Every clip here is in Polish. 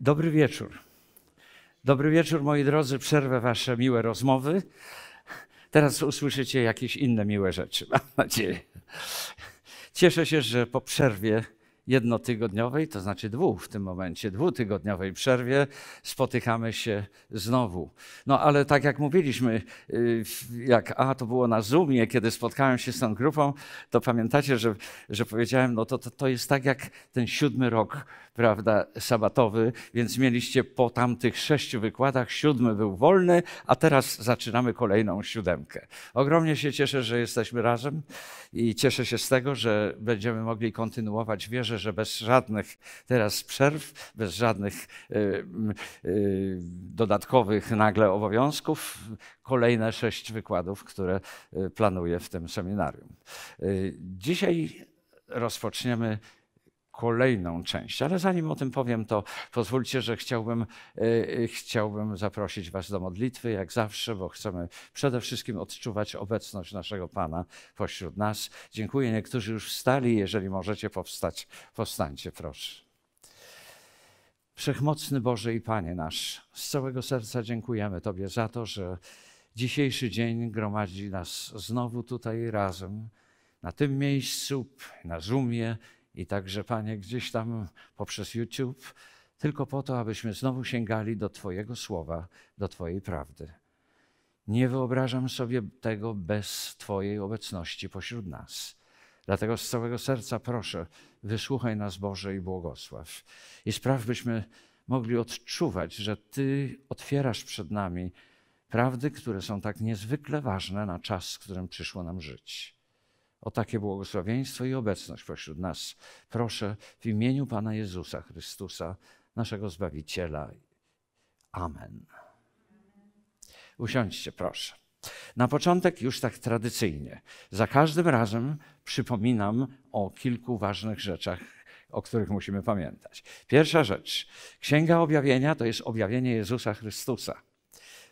Dobry wieczór. Dobry wieczór, moi drodzy. Przerwę wasze miłe rozmowy. Teraz usłyszycie jakieś inne miłe rzeczy, mam nadzieję. Cieszę się, że po przerwie jednotygodniowej, to znaczy dwóch w tym momencie, dwutygodniowej przerwie, spotykamy się znowu. No ale tak jak mówiliśmy, y, jak a to było na Zoomie, kiedy spotkałem się z tą grupą, to pamiętacie, że, że powiedziałem, no to, to, to jest tak jak ten siódmy rok prawda, sabatowy, więc mieliście po tamtych sześciu wykładach, siódmy był wolny, a teraz zaczynamy kolejną siódemkę. Ogromnie się cieszę, że jesteśmy razem i cieszę się z tego, że będziemy mogli kontynuować. Wierzę, że bez żadnych teraz przerw, bez żadnych y, y, dodatkowych nagle obowiązków, kolejne sześć wykładów, które y, planuję w tym seminarium. Y, dzisiaj rozpoczniemy kolejną część. Ale zanim o tym powiem, to pozwólcie, że chciałbym, yy, chciałbym zaprosić Was do modlitwy, jak zawsze, bo chcemy przede wszystkim odczuwać obecność naszego Pana pośród nas. Dziękuję. Niektórzy już wstali. Jeżeli możecie powstać, powstańcie, proszę. Wszechmocny Boże i Panie nasz, z całego serca dziękujemy Tobie za to, że dzisiejszy dzień gromadzi nas znowu tutaj razem, na tym miejscu, na Zoomie, i także, Panie, gdzieś tam poprzez YouTube, tylko po to, abyśmy znowu sięgali do Twojego słowa, do Twojej prawdy. Nie wyobrażam sobie tego bez Twojej obecności pośród nas. Dlatego z całego serca proszę, wysłuchaj nas, Boże, i błogosław. I spraw, byśmy mogli odczuwać, że Ty otwierasz przed nami prawdy, które są tak niezwykle ważne na czas, w którym przyszło nam żyć o takie błogosławieństwo i obecność pośród nas. Proszę w imieniu Pana Jezusa Chrystusa, naszego Zbawiciela. Amen. Usiądźcie, proszę. Na początek, już tak tradycyjnie, za każdym razem przypominam o kilku ważnych rzeczach, o których musimy pamiętać. Pierwsza rzecz, Księga Objawienia to jest objawienie Jezusa Chrystusa.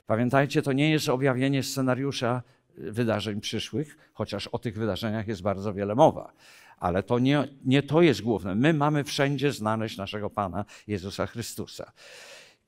Pamiętajcie, to nie jest objawienie scenariusza wydarzeń przyszłych, chociaż o tych wydarzeniach jest bardzo wiele mowa. Ale to nie, nie to jest główne. My mamy wszędzie znaleźć naszego Pana Jezusa Chrystusa.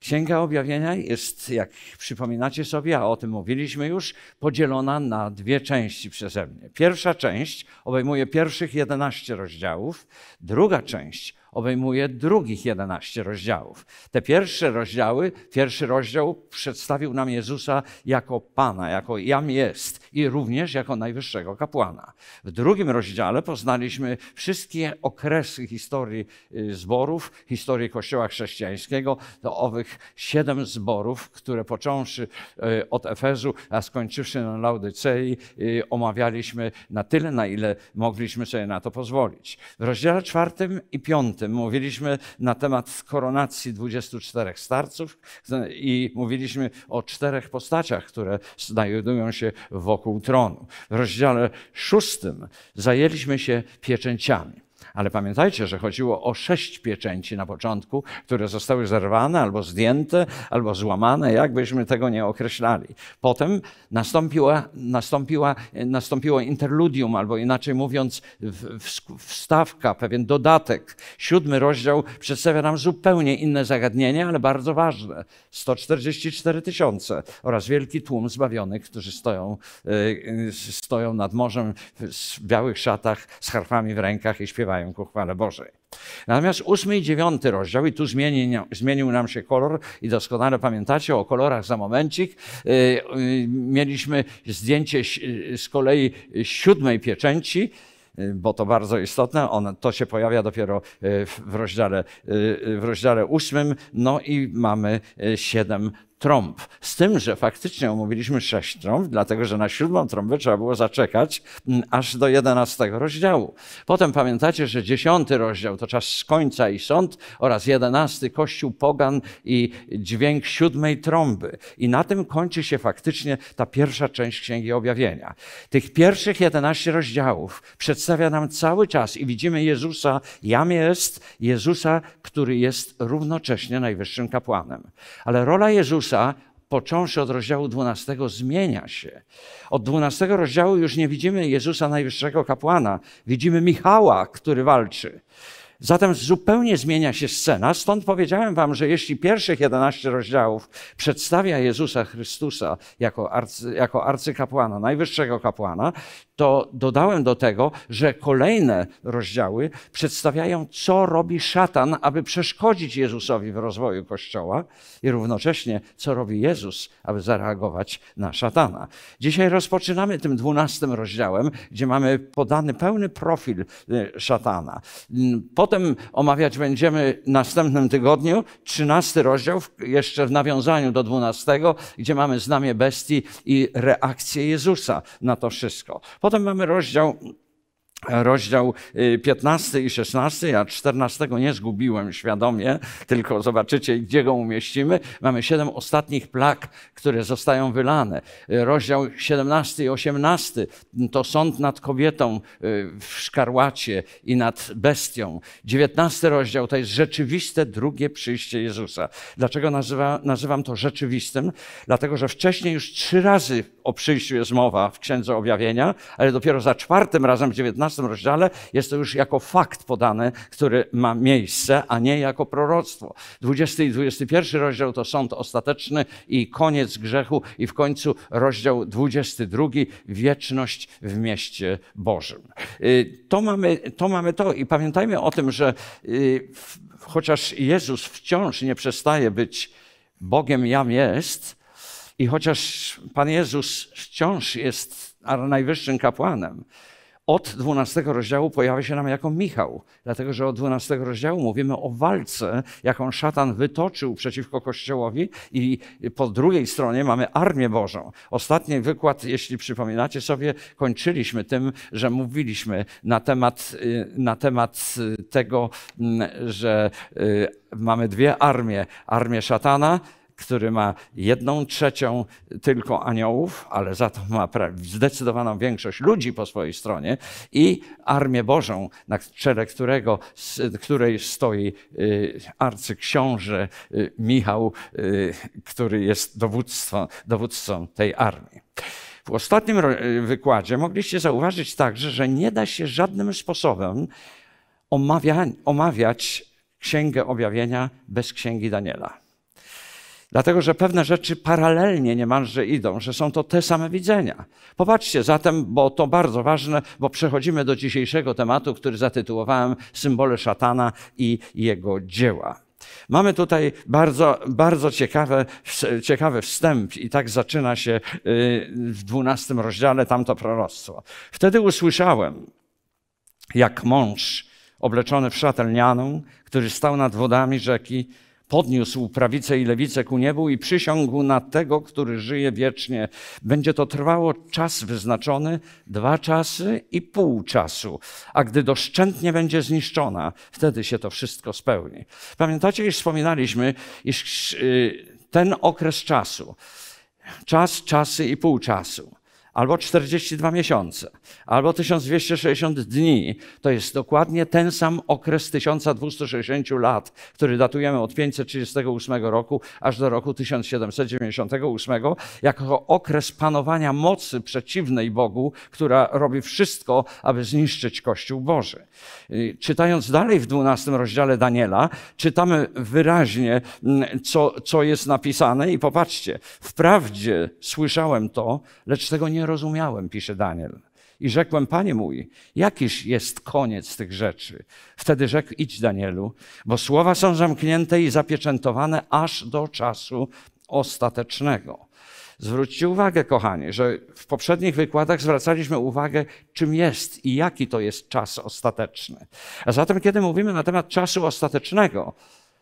Księga Objawienia jest, jak przypominacie sobie, a o tym mówiliśmy już, podzielona na dwie części przeze mnie. Pierwsza część obejmuje pierwszych 11 rozdziałów, druga część obejmuje drugich 11 rozdziałów. Te pierwsze rozdziały, pierwszy rozdział przedstawił nam Jezusa jako Pana, jako jam jest i również jako najwyższego kapłana. W drugim rozdziale poznaliśmy wszystkie okresy historii y, zborów, historii Kościoła chrześcijańskiego, to owych siedem zborów, które począwszy y, od Efezu, a skończywszy na Laudycei, y, omawialiśmy na tyle, na ile mogliśmy sobie na to pozwolić. W rozdziale czwartym i piątym mówiliśmy na temat koronacji 24 starców i mówiliśmy o czterech postaciach, które znajdują się wokół tronu. W rozdziale szóstym zajęliśmy się pieczęciami. Ale pamiętajcie, że chodziło o sześć pieczęci na początku, które zostały zerwane albo zdjęte, albo złamane, jakbyśmy tego nie określali. Potem nastąpiła, nastąpiła, nastąpiło interludium, albo inaczej mówiąc, wstawka, pewien dodatek. Siódmy rozdział przedstawia nam zupełnie inne zagadnienie, ale bardzo ważne. 144 tysiące oraz wielki tłum zbawionych, którzy stoją, e, stoją nad morzem w białych szatach, z harfami w rękach i śpiewają ku chwale Bożej. Natomiast ósmy i dziewiąty rozdział, i tu zmieni, zmienił nam się kolor, i doskonale pamiętacie o kolorach za momencik. Y, y, mieliśmy zdjęcie z kolei siódmej pieczęci, y, bo to bardzo istotne, on, to się pojawia dopiero w rozdziale, w rozdziale ósmym, no i mamy siedem trąb. Z tym, że faktycznie omówiliśmy sześć trąb, dlatego że na siódmą trąbę trzeba było zaczekać mm, aż do jedenastego rozdziału. Potem pamiętacie, że dziesiąty rozdział to czas końca i sąd oraz jedenasty Kościół Pogan i dźwięk siódmej trąby. I na tym kończy się faktycznie ta pierwsza część Księgi Objawienia. Tych pierwszych jedenaście rozdziałów przedstawia nam cały czas i widzimy Jezusa, jam jest Jezusa, który jest równocześnie najwyższym kapłanem. Ale rola Jezusa Jezusa, począwszy od rozdziału 12, zmienia się. Od 12 rozdziału już nie widzimy Jezusa najwyższego kapłana, widzimy Michała, który walczy. Zatem zupełnie zmienia się scena. Stąd powiedziałem Wam, że jeśli pierwszych 11 rozdziałów przedstawia Jezusa Chrystusa jako, arcy, jako arcykapłana, najwyższego kapłana, to dodałem do tego, że kolejne rozdziały przedstawiają, co robi szatan, aby przeszkodzić Jezusowi w rozwoju Kościoła i równocześnie, co robi Jezus, aby zareagować na szatana. Dzisiaj rozpoczynamy tym dwunastym rozdziałem, gdzie mamy podany pełny profil y, szatana. Potem omawiać będziemy w następnym tygodniu trzynasty rozdział, jeszcze w nawiązaniu do dwunastego, gdzie mamy znamie bestii i reakcję Jezusa na to wszystko. Potem mamy rozdział rozdział 15 y, i 16. Ja 14 nie zgubiłem świadomie, tylko zobaczycie, gdzie go umieścimy. Mamy siedem ostatnich plag, które zostają wylane. Y, rozdział 17 i 18 to sąd nad kobietą y, w szkarłacie i nad bestią. 19 rozdział to jest rzeczywiste drugie przyjście Jezusa. Dlaczego nazywa, nazywam to rzeczywistym? Dlatego, że wcześniej już trzy razy o przyjściu jest mowa w Księdze Objawienia, ale dopiero za czwartym razem w 19 rozdziale jest to już jako fakt podane, który ma miejsce, a nie jako proroctwo. 20 i 21 rozdział to sąd ostateczny i koniec grzechu i w końcu rozdział 22 wieczność w mieście Bożym. Y, to mamy to, mamy to. i pamiętajmy o tym, że y, chociaż Jezus wciąż nie przestaje być Bogiem jam jest, i chociaż Pan Jezus wciąż jest najwyższym kapłanem, od 12 rozdziału pojawia się nam jako Michał, dlatego że od 12 rozdziału mówimy o walce, jaką szatan wytoczył przeciwko Kościołowi i po drugiej stronie mamy armię Bożą. Ostatni wykład, jeśli przypominacie sobie, kończyliśmy tym, że mówiliśmy na temat, y, na temat tego, mm, że y, mamy dwie armie. Armię szatana, który ma jedną trzecią tylko aniołów, ale za to ma zdecydowaną większość ludzi po swojej stronie i armię Bożą, na czele którego, której stoi y, arcyksiąże y, Michał, y, który jest dowódcą, dowódcą tej armii. W ostatnim wykładzie mogliście zauważyć także, że nie da się żadnym sposobem omawiać Księgę Objawienia bez Księgi Daniela. Dlatego, że pewne rzeczy paralelnie niemalże idą, że są to te same widzenia. Popatrzcie zatem, bo to bardzo ważne, bo przechodzimy do dzisiejszego tematu, który zatytułowałem Symbole szatana i jego dzieła. Mamy tutaj bardzo, bardzo ciekawe, ciekawy wstęp i tak zaczyna się y, w dwunastym rozdziale tamto proroctwo. Wtedy usłyszałem, jak mąż obleczony w szatelnianą, który stał nad wodami rzeki, podniósł prawicę i lewicę ku niebu i przysiągł na tego, który żyje wiecznie. Będzie to trwało czas wyznaczony, dwa czasy i pół czasu, a gdy doszczętnie będzie zniszczona, wtedy się to wszystko spełni. Pamiętacie, iż wspominaliśmy, iż y, ten okres czasu, czas, czasy i pół czasu, albo 42 miesiące, albo 1260 dni. To jest dokładnie ten sam okres 1260 lat, który datujemy od 538 roku aż do roku 1798, jako okres panowania mocy przeciwnej Bogu, która robi wszystko, aby zniszczyć Kościół Boży. Czytając dalej w 12 rozdziale Daniela, czytamy wyraźnie, mm, co, co jest napisane i popatrzcie, wprawdzie słyszałem to, lecz tego nie rozumiałem, pisze Daniel. I rzekłem, Panie mój, jakiż jest koniec tych rzeczy? Wtedy rzekł, idź Danielu, bo słowa są zamknięte i zapieczętowane aż do czasu ostatecznego. Zwróćcie uwagę, kochani, że w poprzednich wykładach zwracaliśmy uwagę, czym jest i jaki to jest czas ostateczny. A zatem, kiedy mówimy na temat czasu ostatecznego,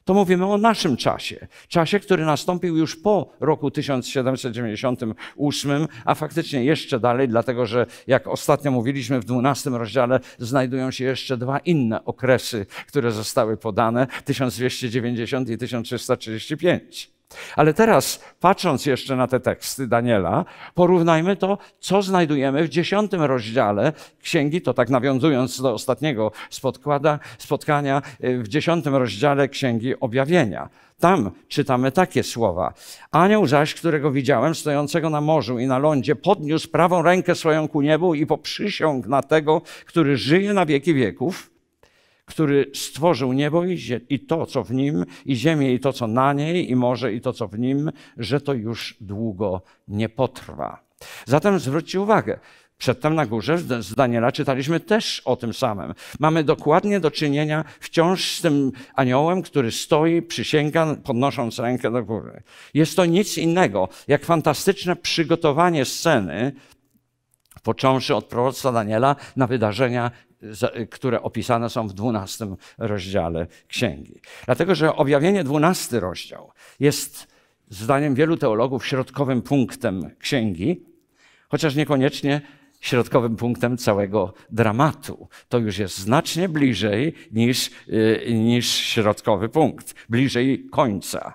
to mówimy o naszym czasie. Czasie, który nastąpił już po roku 1798, a faktycznie jeszcze dalej, dlatego że jak ostatnio mówiliśmy w 12 rozdziale, znajdują się jeszcze dwa inne okresy, które zostały podane 1290 i 1335. Ale teraz, patrząc jeszcze na te teksty Daniela, porównajmy to, co znajdujemy w dziesiątym rozdziale księgi, to tak nawiązując do ostatniego spotkania, y, w dziesiątym rozdziale księgi objawienia. Tam czytamy takie słowa. Anioł zaś, którego widziałem, stojącego na morzu i na lądzie, podniósł prawą rękę swoją ku niebu i poprzysiągł na tego, który żyje na wieki wieków, który stworzył niebo i, i to, co w nim, i ziemię, i to, co na niej, i morze, i to, co w nim, że to już długo nie potrwa. Zatem zwróćcie uwagę, Przedtem na górze z Daniela czytaliśmy też o tym samym. Mamy dokładnie do czynienia wciąż z tym aniołem, który stoi, przysięga, podnosząc rękę do góry. Jest to nic innego, jak fantastyczne przygotowanie sceny, począwszy od proroctwa Daniela na wydarzenia, które opisane są w dwunastym rozdziale księgi. Dlatego, że objawienie dwunasty rozdział jest, zdaniem wielu teologów, środkowym punktem księgi, chociaż niekoniecznie środkowym punktem całego dramatu. To już jest znacznie bliżej niż, y, niż środkowy punkt, bliżej końca.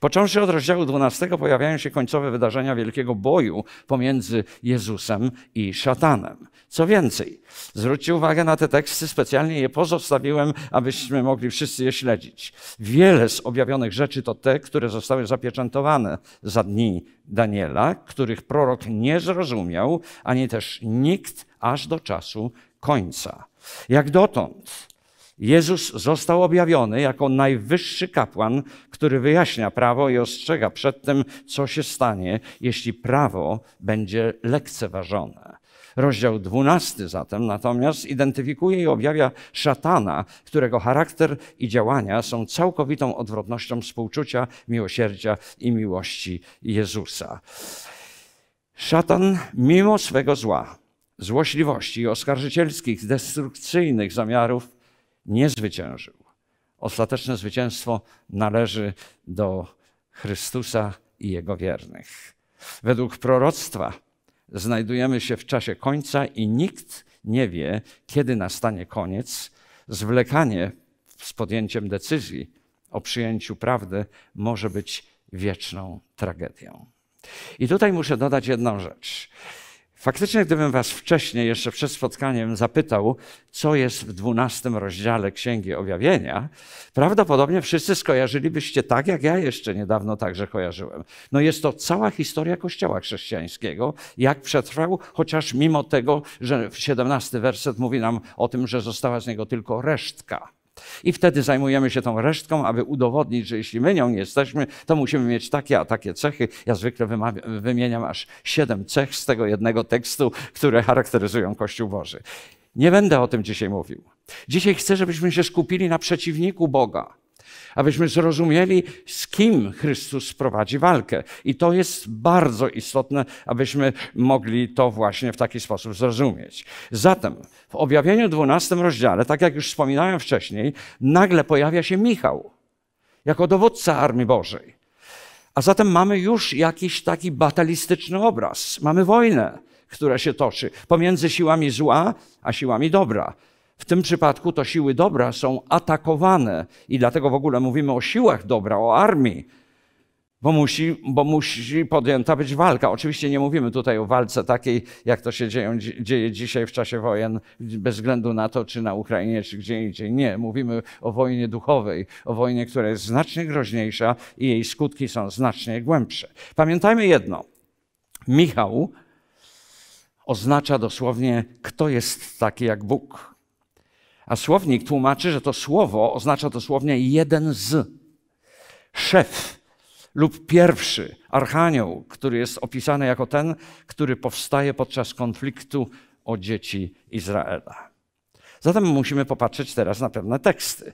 Począwszy od rozdziału 12 pojawiają się końcowe wydarzenia wielkiego boju pomiędzy Jezusem i szatanem. Co więcej, zwróćcie uwagę na te teksty, specjalnie je pozostawiłem, abyśmy mogli wszyscy je śledzić. Wiele z objawionych rzeczy to te, które zostały zapieczętowane za dni Daniela, których prorok nie zrozumiał, ani też nikt aż do czasu końca. Jak dotąd Jezus został objawiony jako najwyższy kapłan, który wyjaśnia prawo i ostrzega przed tym, co się stanie, jeśli prawo będzie lekceważone. Rozdział 12 zatem natomiast identyfikuje i objawia szatana, którego charakter i działania są całkowitą odwrotnością współczucia, miłosierdzia i miłości Jezusa. Szatan, mimo swego zła, złośliwości i oskarżycielskich, destrukcyjnych zamiarów, nie zwyciężył. Ostateczne zwycięstwo należy do Chrystusa i Jego wiernych. Według proroctwa znajdujemy się w czasie końca i nikt nie wie, kiedy nastanie koniec. Zwlekanie z podjęciem decyzji o przyjęciu prawdy może być wieczną tragedią. I tutaj muszę dodać jedną rzecz. Faktycznie, gdybym was wcześniej, jeszcze przed spotkaniem, zapytał, co jest w dwunastym rozdziale Księgi Objawienia, prawdopodobnie wszyscy skojarzylibyście tak, jak ja jeszcze niedawno także kojarzyłem. No jest to cała historia Kościoła chrześcijańskiego, jak przetrwał, chociaż mimo tego, że w 17 werset mówi nam o tym, że została z niego tylko resztka. I wtedy zajmujemy się tą resztką, aby udowodnić, że jeśli my nią nie jesteśmy, to musimy mieć takie a takie cechy. Ja zwykle wymieniam aż siedem cech z tego jednego tekstu, które charakteryzują Kościół Boży. Nie będę o tym dzisiaj mówił. Dzisiaj chcę, żebyśmy się skupili na przeciwniku Boga abyśmy zrozumieli, z kim Chrystus prowadzi walkę. I to jest bardzo istotne, abyśmy mogli to właśnie w taki sposób zrozumieć. Zatem w objawieniu 12 rozdziale, tak jak już wspominałem wcześniej, nagle pojawia się Michał jako dowódca Armii Bożej. A zatem mamy już jakiś taki batalistyczny obraz. Mamy wojnę, która się toczy pomiędzy siłami zła a siłami dobra. W tym przypadku to siły dobra są atakowane i dlatego w ogóle mówimy o siłach dobra, o armii, bo musi, bo musi podjęta być walka. Oczywiście nie mówimy tutaj o walce takiej, jak to się dzieje, dzieje dzisiaj w czasie wojen, bez względu na to, czy na Ukrainie, czy gdzie indziej. Nie, mówimy o wojnie duchowej, o wojnie, która jest znacznie groźniejsza i jej skutki są znacznie głębsze. Pamiętajmy jedno. Michał oznacza dosłownie, kto jest taki jak Bóg. A słownik tłumaczy, że to słowo oznacza dosłownie jeden z. Szef lub pierwszy archanioł, który jest opisany jako ten, który powstaje podczas konfliktu o dzieci Izraela. Zatem musimy popatrzeć teraz na pewne teksty.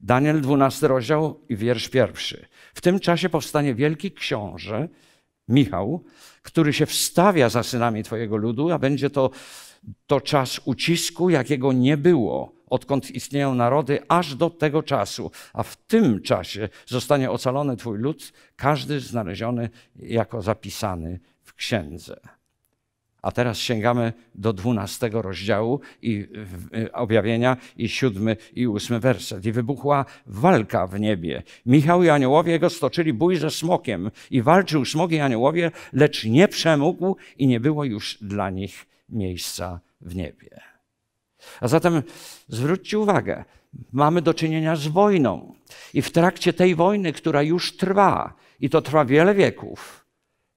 Daniel 12 rozdział i wiersz pierwszy. W tym czasie powstanie wielki książę, Michał, który się wstawia za synami Twojego ludu, a będzie to, to czas ucisku, jakiego nie było odkąd istnieją narody, aż do tego czasu. A w tym czasie zostanie ocalony Twój lud, każdy znaleziony jako zapisany w księdze. A teraz sięgamy do dwunastego rozdziału i objawienia i siódmy i ósmy werset. I wybuchła walka w niebie. Michał i aniołowie jego stoczyli bój ze smokiem i walczył smok i aniołowie, lecz nie przemógł i nie było już dla nich miejsca w niebie. A zatem zwróćcie uwagę, mamy do czynienia z wojną. I w trakcie tej wojny, która już trwa, i to trwa wiele wieków,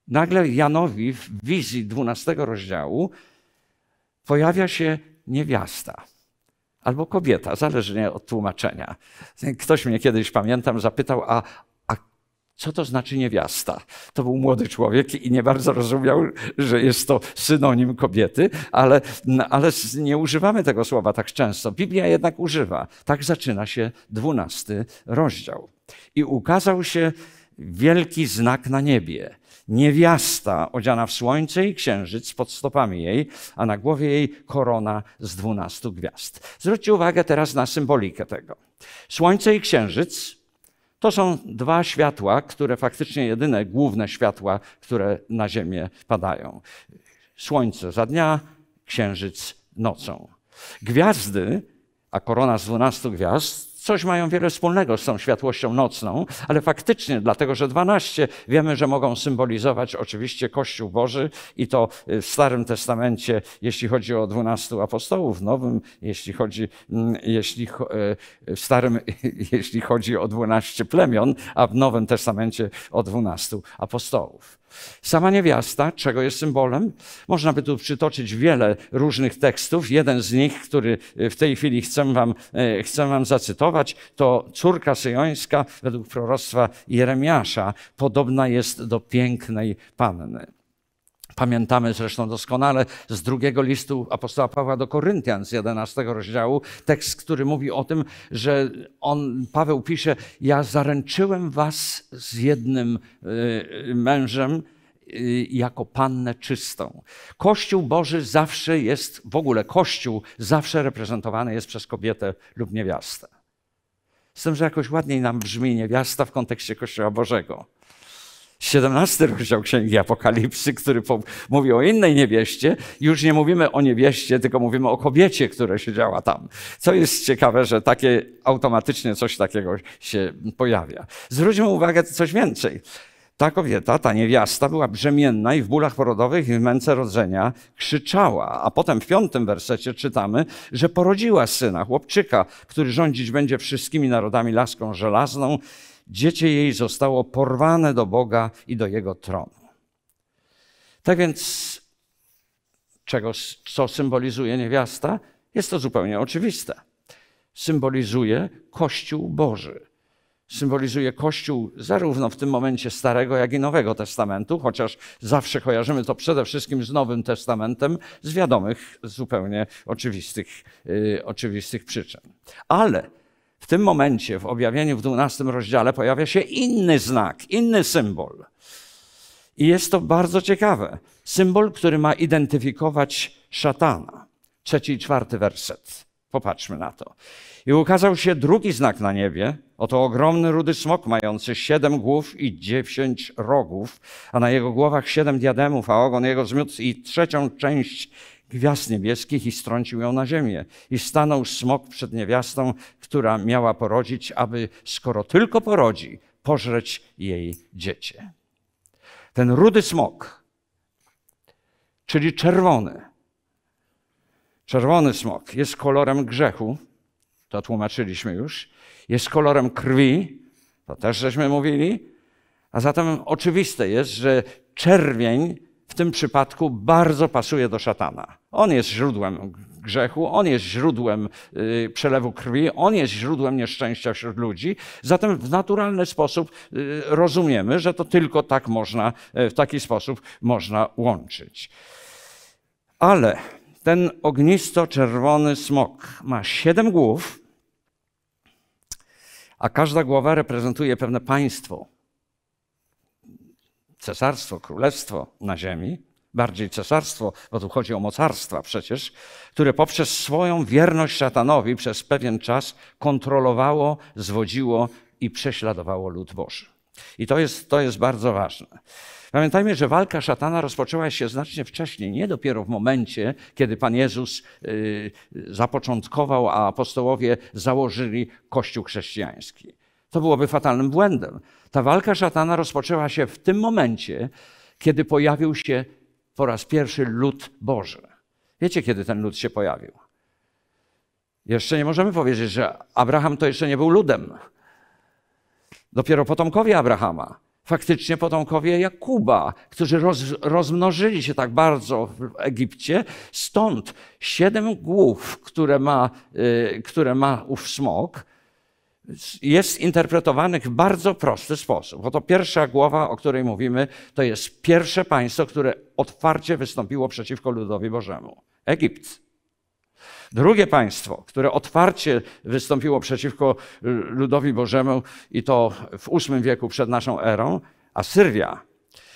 nagle Janowi w wizji 12 rozdziału pojawia się niewiasta. albo kobieta, zależnie od tłumaczenia. Ktoś mnie kiedyś, pamiętam, zapytał, a, co to znaczy niewiasta? To był młody człowiek i nie bardzo rozumiał, że jest to synonim kobiety, ale, ale nie używamy tego słowa tak często. Biblia jednak używa. Tak zaczyna się dwunasty rozdział. I ukazał się wielki znak na niebie. Niewiasta odziana w słońce i księżyc pod stopami jej, a na głowie jej korona z dwunastu gwiazd. Zwróćcie uwagę teraz na symbolikę tego. Słońce i księżyc to są dwa światła, które faktycznie jedyne główne światła, które na Ziemię padają. Słońce za dnia, księżyc nocą. Gwiazdy, a korona z dwunastu gwiazd, coś mają wiele wspólnego z tą światłością nocną, ale faktycznie, dlatego że 12 wiemy, że mogą symbolizować oczywiście Kościół Boży i to w Starym Testamencie, jeśli chodzi o 12 apostołów, w Nowym, jeśli chodzi, mm, jeśli, e, w Starym, jeśli chodzi o 12 plemion, a w Nowym Testamencie o 12 apostołów. Sama niewiasta, czego jest symbolem? Można by tu przytoczyć wiele różnych tekstów. Jeden z nich, który w tej chwili chcę wam, e, chcę wam zacytować, to córka syjońska według proroctwa Jeremiasza podobna jest do pięknej panny. Pamiętamy zresztą doskonale z drugiego listu apostoła Pawła do Koryntian z 11 rozdziału, tekst, który mówi o tym, że on, Paweł pisze, ja zaręczyłem was z jednym y, mężem, y, jako pannę czystą. Kościół Boży zawsze jest, w ogóle Kościół zawsze reprezentowany jest przez kobietę lub niewiastę. Z tym, że jakoś ładniej nam brzmi niewiasta w kontekście Kościoła Bożego. 17 rozdział Księgi Apokalipsy, który mówi o innej niewieście. Już nie mówimy o niewieście, tylko mówimy o kobiecie, która siedziała tam. Co jest ciekawe, że takie automatycznie coś takiego się pojawia. Zwróćmy uwagę coś więcej. Ta kobieta, ta niewiasta była brzemienna i w bólach porodowych i w męce rodzenia krzyczała. A potem w piątym wersecie czytamy, że porodziła syna, chłopczyka, który rządzić będzie wszystkimi narodami laską żelazną dziecię jej zostało porwane do Boga i do Jego tronu. Tak więc, czego, co symbolizuje niewiasta? Jest to zupełnie oczywiste. Symbolizuje Kościół Boży. Symbolizuje Kościół zarówno w tym momencie Starego, jak i Nowego Testamentu, chociaż zawsze kojarzymy to przede wszystkim z Nowym Testamentem z wiadomych, zupełnie oczywistych, yy, oczywistych przyczyn. Ale w tym momencie, w objawieniu w 12 rozdziale, pojawia się inny znak, inny symbol. I jest to bardzo ciekawe. Symbol, który ma identyfikować szatana. Trzeci i czwarty werset. Popatrzmy na to. I ukazał się drugi znak na niebie. Oto ogromny rudy smok mający siedem głów i dziewięć rogów, a na jego głowach siedem diademów, a ogon jego zmiótł i trzecią część gwiazd niebieskich i strącił ją na ziemię. I stanął smok przed niewiastą, która miała porodzić, aby skoro tylko porodzi, pożreć jej dziecię. Ten rudy smok, czyli czerwony, czerwony smok jest kolorem grzechu, to tłumaczyliśmy już, jest kolorem krwi, to też żeśmy mówili, a zatem oczywiste jest, że czerwień w tym przypadku bardzo pasuje do szatana. On jest źródłem grzechu, on jest źródłem y, przelewu krwi, on jest źródłem nieszczęścia wśród ludzi. Zatem w naturalny sposób y, rozumiemy, że to tylko tak można, y, w taki sposób można łączyć. Ale ten ognisto-czerwony smok ma siedem głów, a każda głowa reprezentuje pewne państwo cesarstwo, królestwo na ziemi, bardziej cesarstwo, bo tu chodzi o mocarstwa przecież, które poprzez swoją wierność szatanowi przez pewien czas kontrolowało, zwodziło i prześladowało lud Boży. I to jest, to jest bardzo ważne. Pamiętajmy, że walka szatana rozpoczęła się znacznie wcześniej, nie dopiero w momencie, kiedy Pan Jezus y, zapoczątkował, a apostołowie założyli Kościół chrześcijański. To byłoby fatalnym błędem. Ta walka szatana rozpoczęła się w tym momencie, kiedy pojawił się po raz pierwszy lud Boży. Wiecie, kiedy ten lud się pojawił? Jeszcze nie możemy powiedzieć, że Abraham to jeszcze nie był ludem. Dopiero potomkowie Abrahama. faktycznie potomkowie Jakuba, którzy roz, rozmnożyli się tak bardzo w Egipcie. Stąd siedem głów, które ma, y, które ma ów smok, jest interpretowanych w bardzo prosty sposób. Oto pierwsza głowa, o której mówimy, to jest pierwsze państwo, które otwarcie wystąpiło przeciwko ludowi Bożemu Egipt. Drugie państwo, które otwarcie wystąpiło przeciwko ludowi Bożemu i to w VIII wieku przed naszą erą, Asyrja.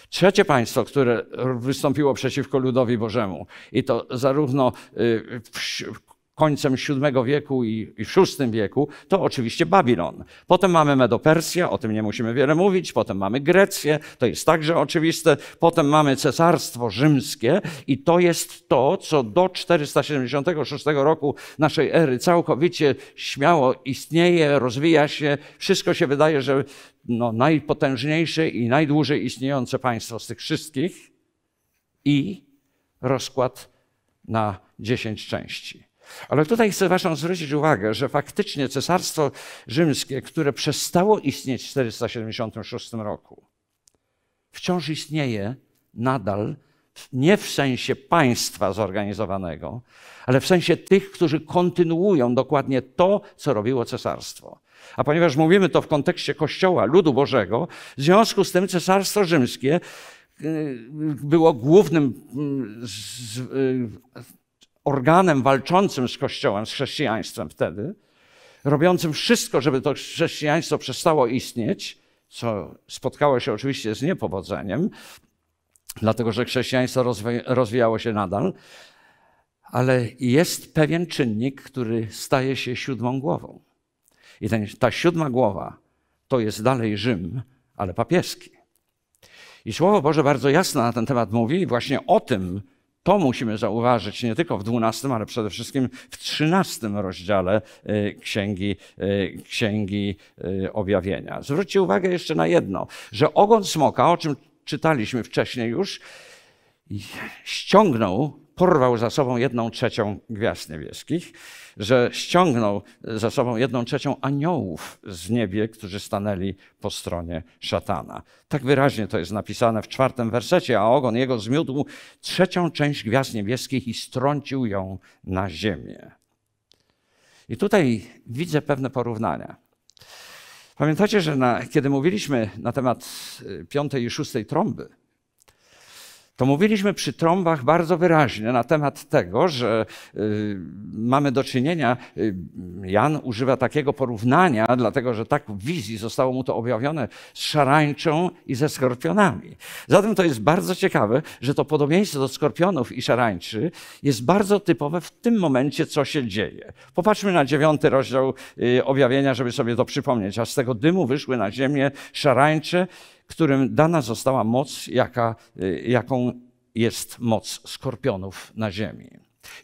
Trzecie państwo, które wystąpiło przeciwko ludowi Bożemu i to zarówno y, końcem VII wieku i VI wieku, to oczywiście Babilon. Potem mamy Medopersję, o tym nie musimy wiele mówić, potem mamy Grecję, to jest także oczywiste, potem mamy Cesarstwo Rzymskie i to jest to, co do 476 roku naszej ery całkowicie śmiało istnieje, rozwija się, wszystko się wydaje, że no, najpotężniejsze i najdłużej istniejące państwo z tych wszystkich i rozkład na 10 części. Ale tutaj chcę Waszą zwrócić uwagę, że faktycznie Cesarstwo Rzymskie, które przestało istnieć w 476 roku, wciąż istnieje nadal, nie w sensie państwa zorganizowanego, ale w sensie tych, którzy kontynuują dokładnie to, co robiło cesarstwo. A ponieważ mówimy to w kontekście Kościoła, ludu Bożego, w związku z tym Cesarstwo Rzymskie y, było głównym y, organem walczącym z Kościołem, z chrześcijaństwem wtedy, robiącym wszystko, żeby to chrześcijaństwo przestało istnieć, co spotkało się oczywiście z niepowodzeniem, dlatego że chrześcijaństwo rozwijało się nadal, ale jest pewien czynnik, który staje się siódmą głową. I ten, ta siódma głowa to jest dalej Rzym, ale papieski. I Słowo Boże bardzo jasno na ten temat mówi, właśnie o tym to musimy zauważyć nie tylko w dwunastym, ale przede wszystkim w trzynastym rozdziale y, Księgi, y, Księgi y, Objawienia. Zwróćcie uwagę jeszcze na jedno, że ogon smoka, o czym czytaliśmy wcześniej już, ściągnął, porwał za sobą jedną trzecią gwiazd niebieskich że ściągnął za sobą jedną trzecią aniołów z niebie, którzy stanęli po stronie szatana. Tak wyraźnie to jest napisane w czwartym wersecie, a ogon jego zmiótł trzecią część gwiazd niebieskich i strącił ją na ziemię. I tutaj widzę pewne porównania. Pamiętacie, że na, kiedy mówiliśmy na temat y, piątej i szóstej trąby, to mówiliśmy przy trąbach bardzo wyraźnie na temat tego, że y, mamy do czynienia, y, Jan używa takiego porównania, dlatego że tak w wizji zostało mu to objawione z szarańczą i ze skorpionami. Zatem to jest bardzo ciekawe, że to podobieństwo do skorpionów i szarańczy jest bardzo typowe w tym momencie, co się dzieje. Popatrzmy na dziewiąty rozdział y, objawienia, żeby sobie to przypomnieć. A z tego dymu wyszły na ziemię szarańcze, którym dana została moc, jaka, y, jaką jest moc skorpionów na ziemi.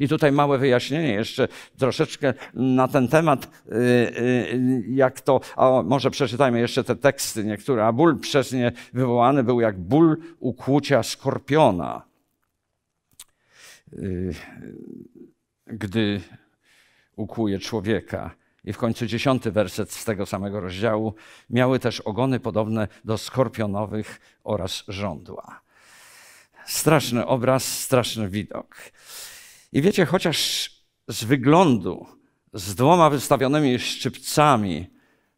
I tutaj małe wyjaśnienie jeszcze troszeczkę na ten temat, y, y, jak to, a może przeczytajmy jeszcze te teksty niektóre, a ból przez nie wywołany był jak ból ukłucia skorpiona. Gdy ukłuje człowieka. I w końcu dziesiąty werset z tego samego rozdziału. Miały też ogony podobne do skorpionowych oraz żądła. Straszny obraz, straszny widok. I wiecie, chociaż z wyglądu, z dwoma wystawionymi szczypcami,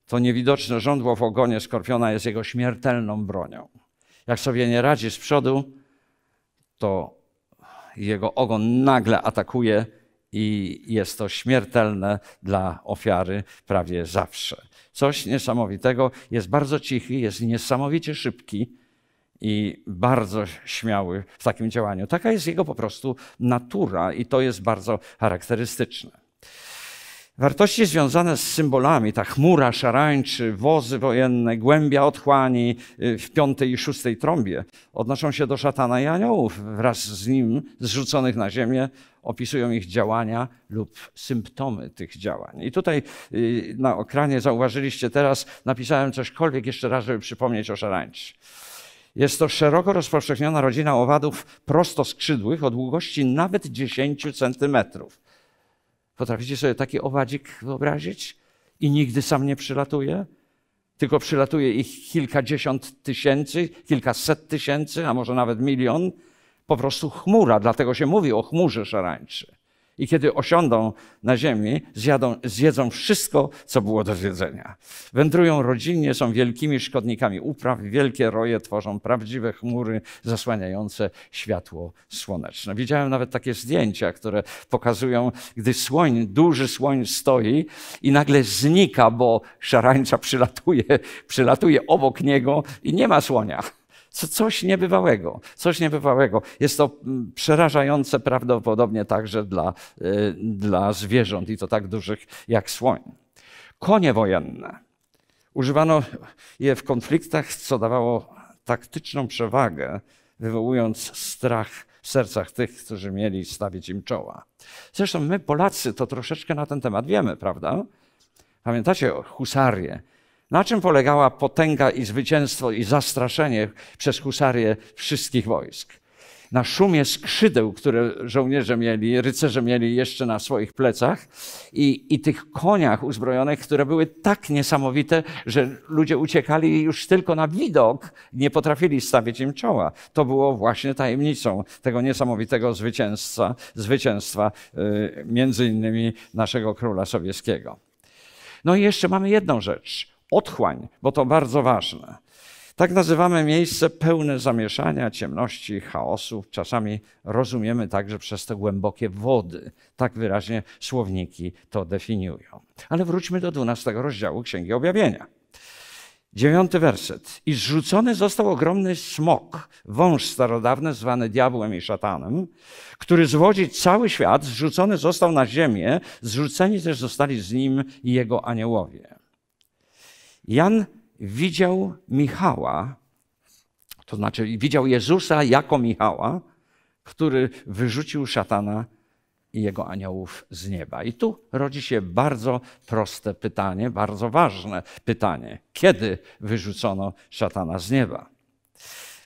to niewidoczne żądło w ogonie skorpiona jest jego śmiertelną bronią. Jak sobie nie radzi z przodu, to jego ogon nagle atakuje i jest to śmiertelne dla ofiary prawie zawsze. Coś niesamowitego, jest bardzo cichy, jest niesamowicie szybki i bardzo śmiały w takim działaniu. Taka jest jego po prostu natura i to jest bardzo charakterystyczne. Wartości związane z symbolami, ta chmura szarańczy, wozy wojenne, głębia otchłani y, w piątej i szóstej trąbie, odnoszą się do szatana i aniołów. Wraz z nim, zrzuconych na ziemię, opisują ich działania lub symptomy tych działań. I tutaj y, na ekranie zauważyliście teraz, napisałem cośkolwiek jeszcze raz, żeby przypomnieć o szarańczy. Jest to szeroko rozpowszechniona rodzina owadów prostoskrzydłych o długości nawet 10 centymetrów. Potraficie sobie taki owadzik wyobrazić? I nigdy sam nie przylatuje? tylko przylatuje ich kilkadziesiąt tysięcy, kilkaset tysięcy, a może nawet milion, po prostu chmura, dlatego się mówi o chmurze szarańczy. I kiedy osiądą na ziemi, zjadą, zjedzą wszystko, co było do zjedzenia. Wędrują rodzinnie, są wielkimi szkodnikami upraw, wielkie roje tworzą prawdziwe chmury zasłaniające światło słoneczne. Widziałem nawet takie zdjęcia, które pokazują, gdy słoń, duży słoń stoi i nagle znika, bo szarańcza przylatuje, przylatuje obok niego i nie ma słonia. Co, coś niebywałego, coś niebywałego. Jest to mm, przerażające prawdopodobnie także dla, y, dla zwierząt i to tak dużych jak słoń. Konie wojenne. Używano je w konfliktach, co dawało taktyczną przewagę, wywołując strach w sercach tych, którzy mieli stawić im czoła. Zresztą my, Polacy, to troszeczkę na ten temat wiemy, prawda? Pamiętacie husarię? Na czym polegała potęga i zwycięstwo i zastraszenie przez husarię wszystkich wojsk? Na szumie skrzydeł, które żołnierze mieli, rycerze mieli jeszcze na swoich plecach i, i tych koniach uzbrojonych, które były tak niesamowite, że ludzie uciekali już tylko na widok, nie potrafili stawić im czoła. To było właśnie tajemnicą tego niesamowitego zwycięstwa, zwycięstwa y, między innymi naszego króla sowieckiego. No i jeszcze mamy jedną rzecz otchłań, bo to bardzo ważne. Tak nazywamy miejsce pełne zamieszania, ciemności, chaosu. Czasami rozumiemy także przez te głębokie wody. Tak wyraźnie słowniki to definiują. Ale wróćmy do 12 rozdziału Księgi Objawienia. Dziewiąty werset. I zrzucony został ogromny smok, wąż starodawny zwany diabłem i szatanem, który zwodzi cały świat, zrzucony został na ziemię, zrzuceni też zostali z nim i jego aniołowie. Jan widział Michała, to znaczy widział Jezusa jako Michała, który wyrzucił szatana i jego aniołów z nieba. I tu rodzi się bardzo proste pytanie, bardzo ważne pytanie. Kiedy wyrzucono szatana z nieba?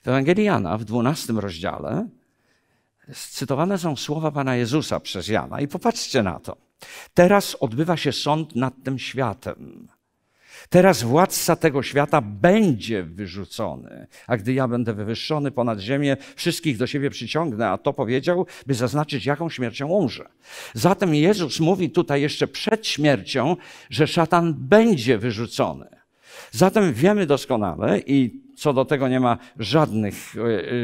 W Ewangelii Jana w 12 rozdziale cytowane są słowa Pana Jezusa przez Jana. I popatrzcie na to. Teraz odbywa się sąd nad tym światem. Teraz władca tego świata będzie wyrzucony, a gdy ja będę wywyższony ponad ziemię, wszystkich do siebie przyciągnę, a to powiedział, by zaznaczyć, jaką śmiercią umrze. Zatem Jezus mówi tutaj jeszcze przed śmiercią, że szatan będzie wyrzucony. Zatem wiemy doskonale i co do tego nie ma żadnych,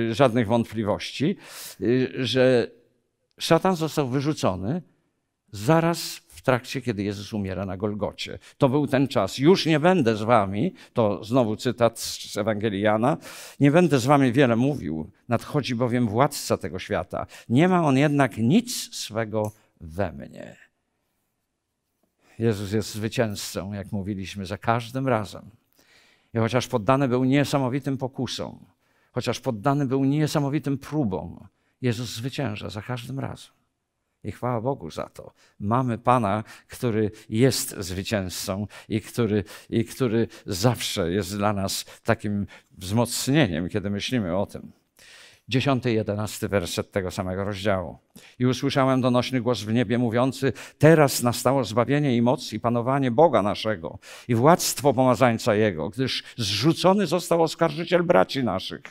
e, żadnych wątpliwości, e, że szatan został wyrzucony zaraz trakcie, kiedy Jezus umiera na Golgocie. To był ten czas. Już nie będę z wami, to znowu cytat z Ewangelii Jana, nie będę z wami wiele mówił, nadchodzi bowiem władca tego świata. Nie ma on jednak nic swego we mnie. Jezus jest zwycięzcą, jak mówiliśmy, za każdym razem. I chociaż poddany był niesamowitym pokusom, chociaż poddany był niesamowitym próbom, Jezus zwycięża za każdym razem. I chwała Bogu za to. Mamy Pana, który jest zwycięzcą i który, i który zawsze jest dla nas takim wzmocnieniem, kiedy myślimy o tym. Dziesiąty, jedenasty werset tego samego rozdziału. I usłyszałem donośny głos w niebie mówiący: Teraz nastało zbawienie i moc i panowanie Boga naszego i władztwo pomazańca Jego, gdyż zrzucony został oskarżyciel braci naszych,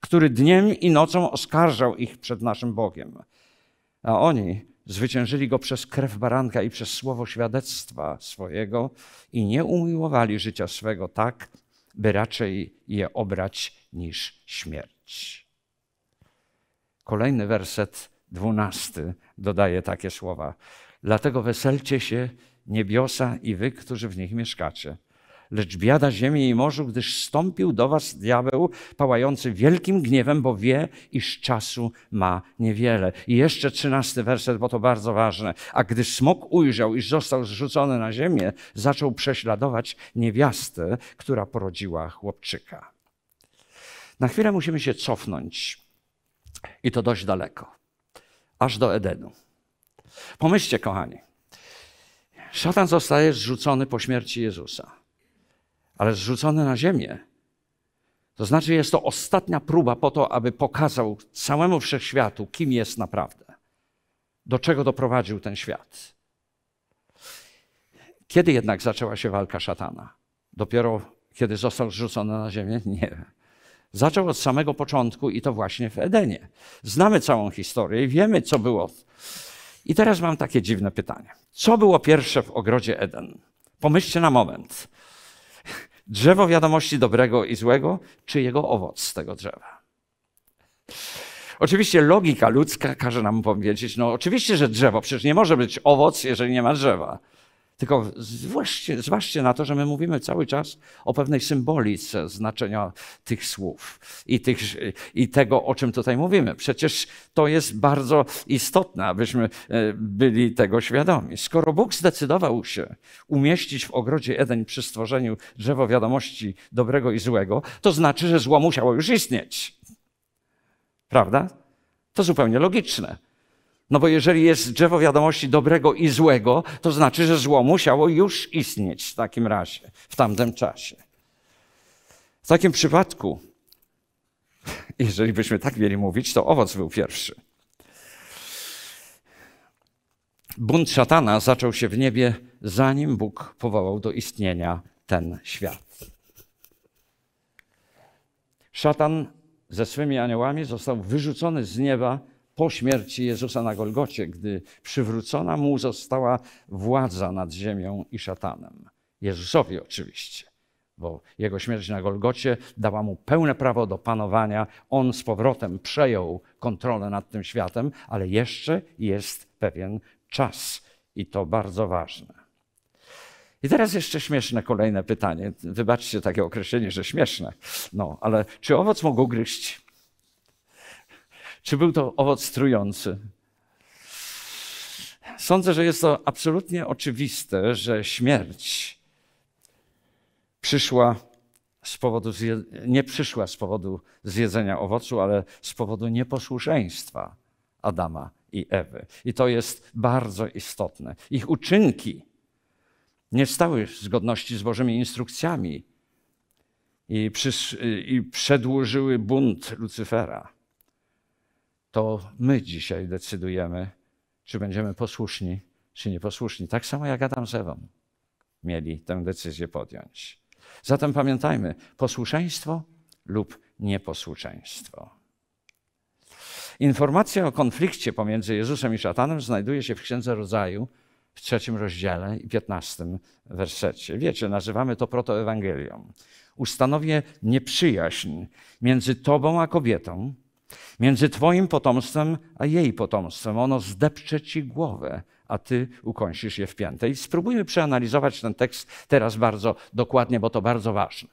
który dniem i nocą oskarżał ich przed naszym Bogiem. A oni Zwyciężyli go przez krew baranka i przez słowo świadectwa swojego i nie umiłowali życia swego tak, by raczej je obrać niż śmierć. Kolejny werset, dwunasty, dodaje takie słowa. Dlatego weselcie się niebiosa i wy, którzy w nich mieszkacie. Lecz biada ziemi i morzu, gdyż stąpił do was diabeł, pałający wielkim gniewem, bo wie, iż czasu ma niewiele. I jeszcze trzynasty werset, bo to bardzo ważne. A gdy smok ujrzał, iż został zrzucony na ziemię, zaczął prześladować niewiastę, która porodziła chłopczyka. Na chwilę musimy się cofnąć i to dość daleko, aż do Edenu. Pomyślcie, kochani, szatan zostaje zrzucony po śmierci Jezusa ale zrzucony na ziemię. To znaczy, jest to ostatnia próba po to, aby pokazał całemu wszechświatu, kim jest naprawdę, do czego doprowadził ten świat. Kiedy jednak zaczęła się walka szatana? Dopiero kiedy został zrzucony na ziemię? Nie. Zaczął od samego początku i to właśnie w Edenie. Znamy całą historię i wiemy, co było. I teraz mam takie dziwne pytanie. Co było pierwsze w ogrodzie Eden? Pomyślcie na moment. Drzewo wiadomości dobrego i złego, czy jego owoc z tego drzewa? Oczywiście logika ludzka każe nam powiedzieć, no oczywiście, że drzewo, przecież nie może być owoc, jeżeli nie ma drzewa. Tylko zważcie, na to, że my mówimy cały czas o pewnej symbolice znaczenia tych słów i, tych, i tego, o czym tutaj mówimy. Przecież to jest bardzo istotne, abyśmy e, byli tego świadomi. Skoro Bóg zdecydował się umieścić w ogrodzie Eden przy stworzeniu drzewo wiadomości dobrego i złego, to znaczy, że zło musiało już istnieć. Prawda? To zupełnie logiczne. No bo jeżeli jest drzewo wiadomości dobrego i złego, to znaczy, że zło musiało już istnieć w takim razie, w tamtym czasie. W takim przypadku, jeżeli byśmy tak mieli mówić, to owoc był pierwszy. Bunt szatana zaczął się w niebie, zanim Bóg powołał do istnienia ten świat. Szatan ze swymi aniołami został wyrzucony z nieba po śmierci Jezusa na Golgocie, gdy przywrócona mu została władza nad ziemią i szatanem. Jezusowi oczywiście, bo jego śmierć na Golgocie dała mu pełne prawo do panowania. On z powrotem przejął kontrolę nad tym światem, ale jeszcze jest pewien czas i to bardzo ważne. I teraz jeszcze śmieszne kolejne pytanie. Wybaczcie takie określenie, że śmieszne. No, ale czy owoc mógł gryźć? Czy był to owoc trujący? Sądzę, że jest to absolutnie oczywiste, że śmierć przyszła z powodu, nie przyszła z powodu zjedzenia owocu, ale z powodu nieposłuszeństwa Adama i Ewy. I to jest bardzo istotne. Ich uczynki nie stały w zgodności z Bożymi instrukcjami i, i przedłużyły bunt Lucyfera to my dzisiaj decydujemy, czy będziemy posłuszni, czy nieposłuszni. Tak samo jak Adam z Ewą mieli tę decyzję podjąć. Zatem pamiętajmy, posłuszeństwo lub nieposłuszeństwo. Informacja o konflikcie pomiędzy Jezusem i szatanem znajduje się w Księdze Rodzaju w trzecim rozdziale i piętnastym wersecie. Wiecie, nazywamy to protoewangelią. Ustanowię nieprzyjaźń między tobą a kobietą, między Twoim potomstwem a jej potomstwem. Ono zdepcze Ci głowę, a Ty ukończysz je w piętę. I spróbujmy przeanalizować ten tekst teraz bardzo dokładnie, bo to bardzo ważne.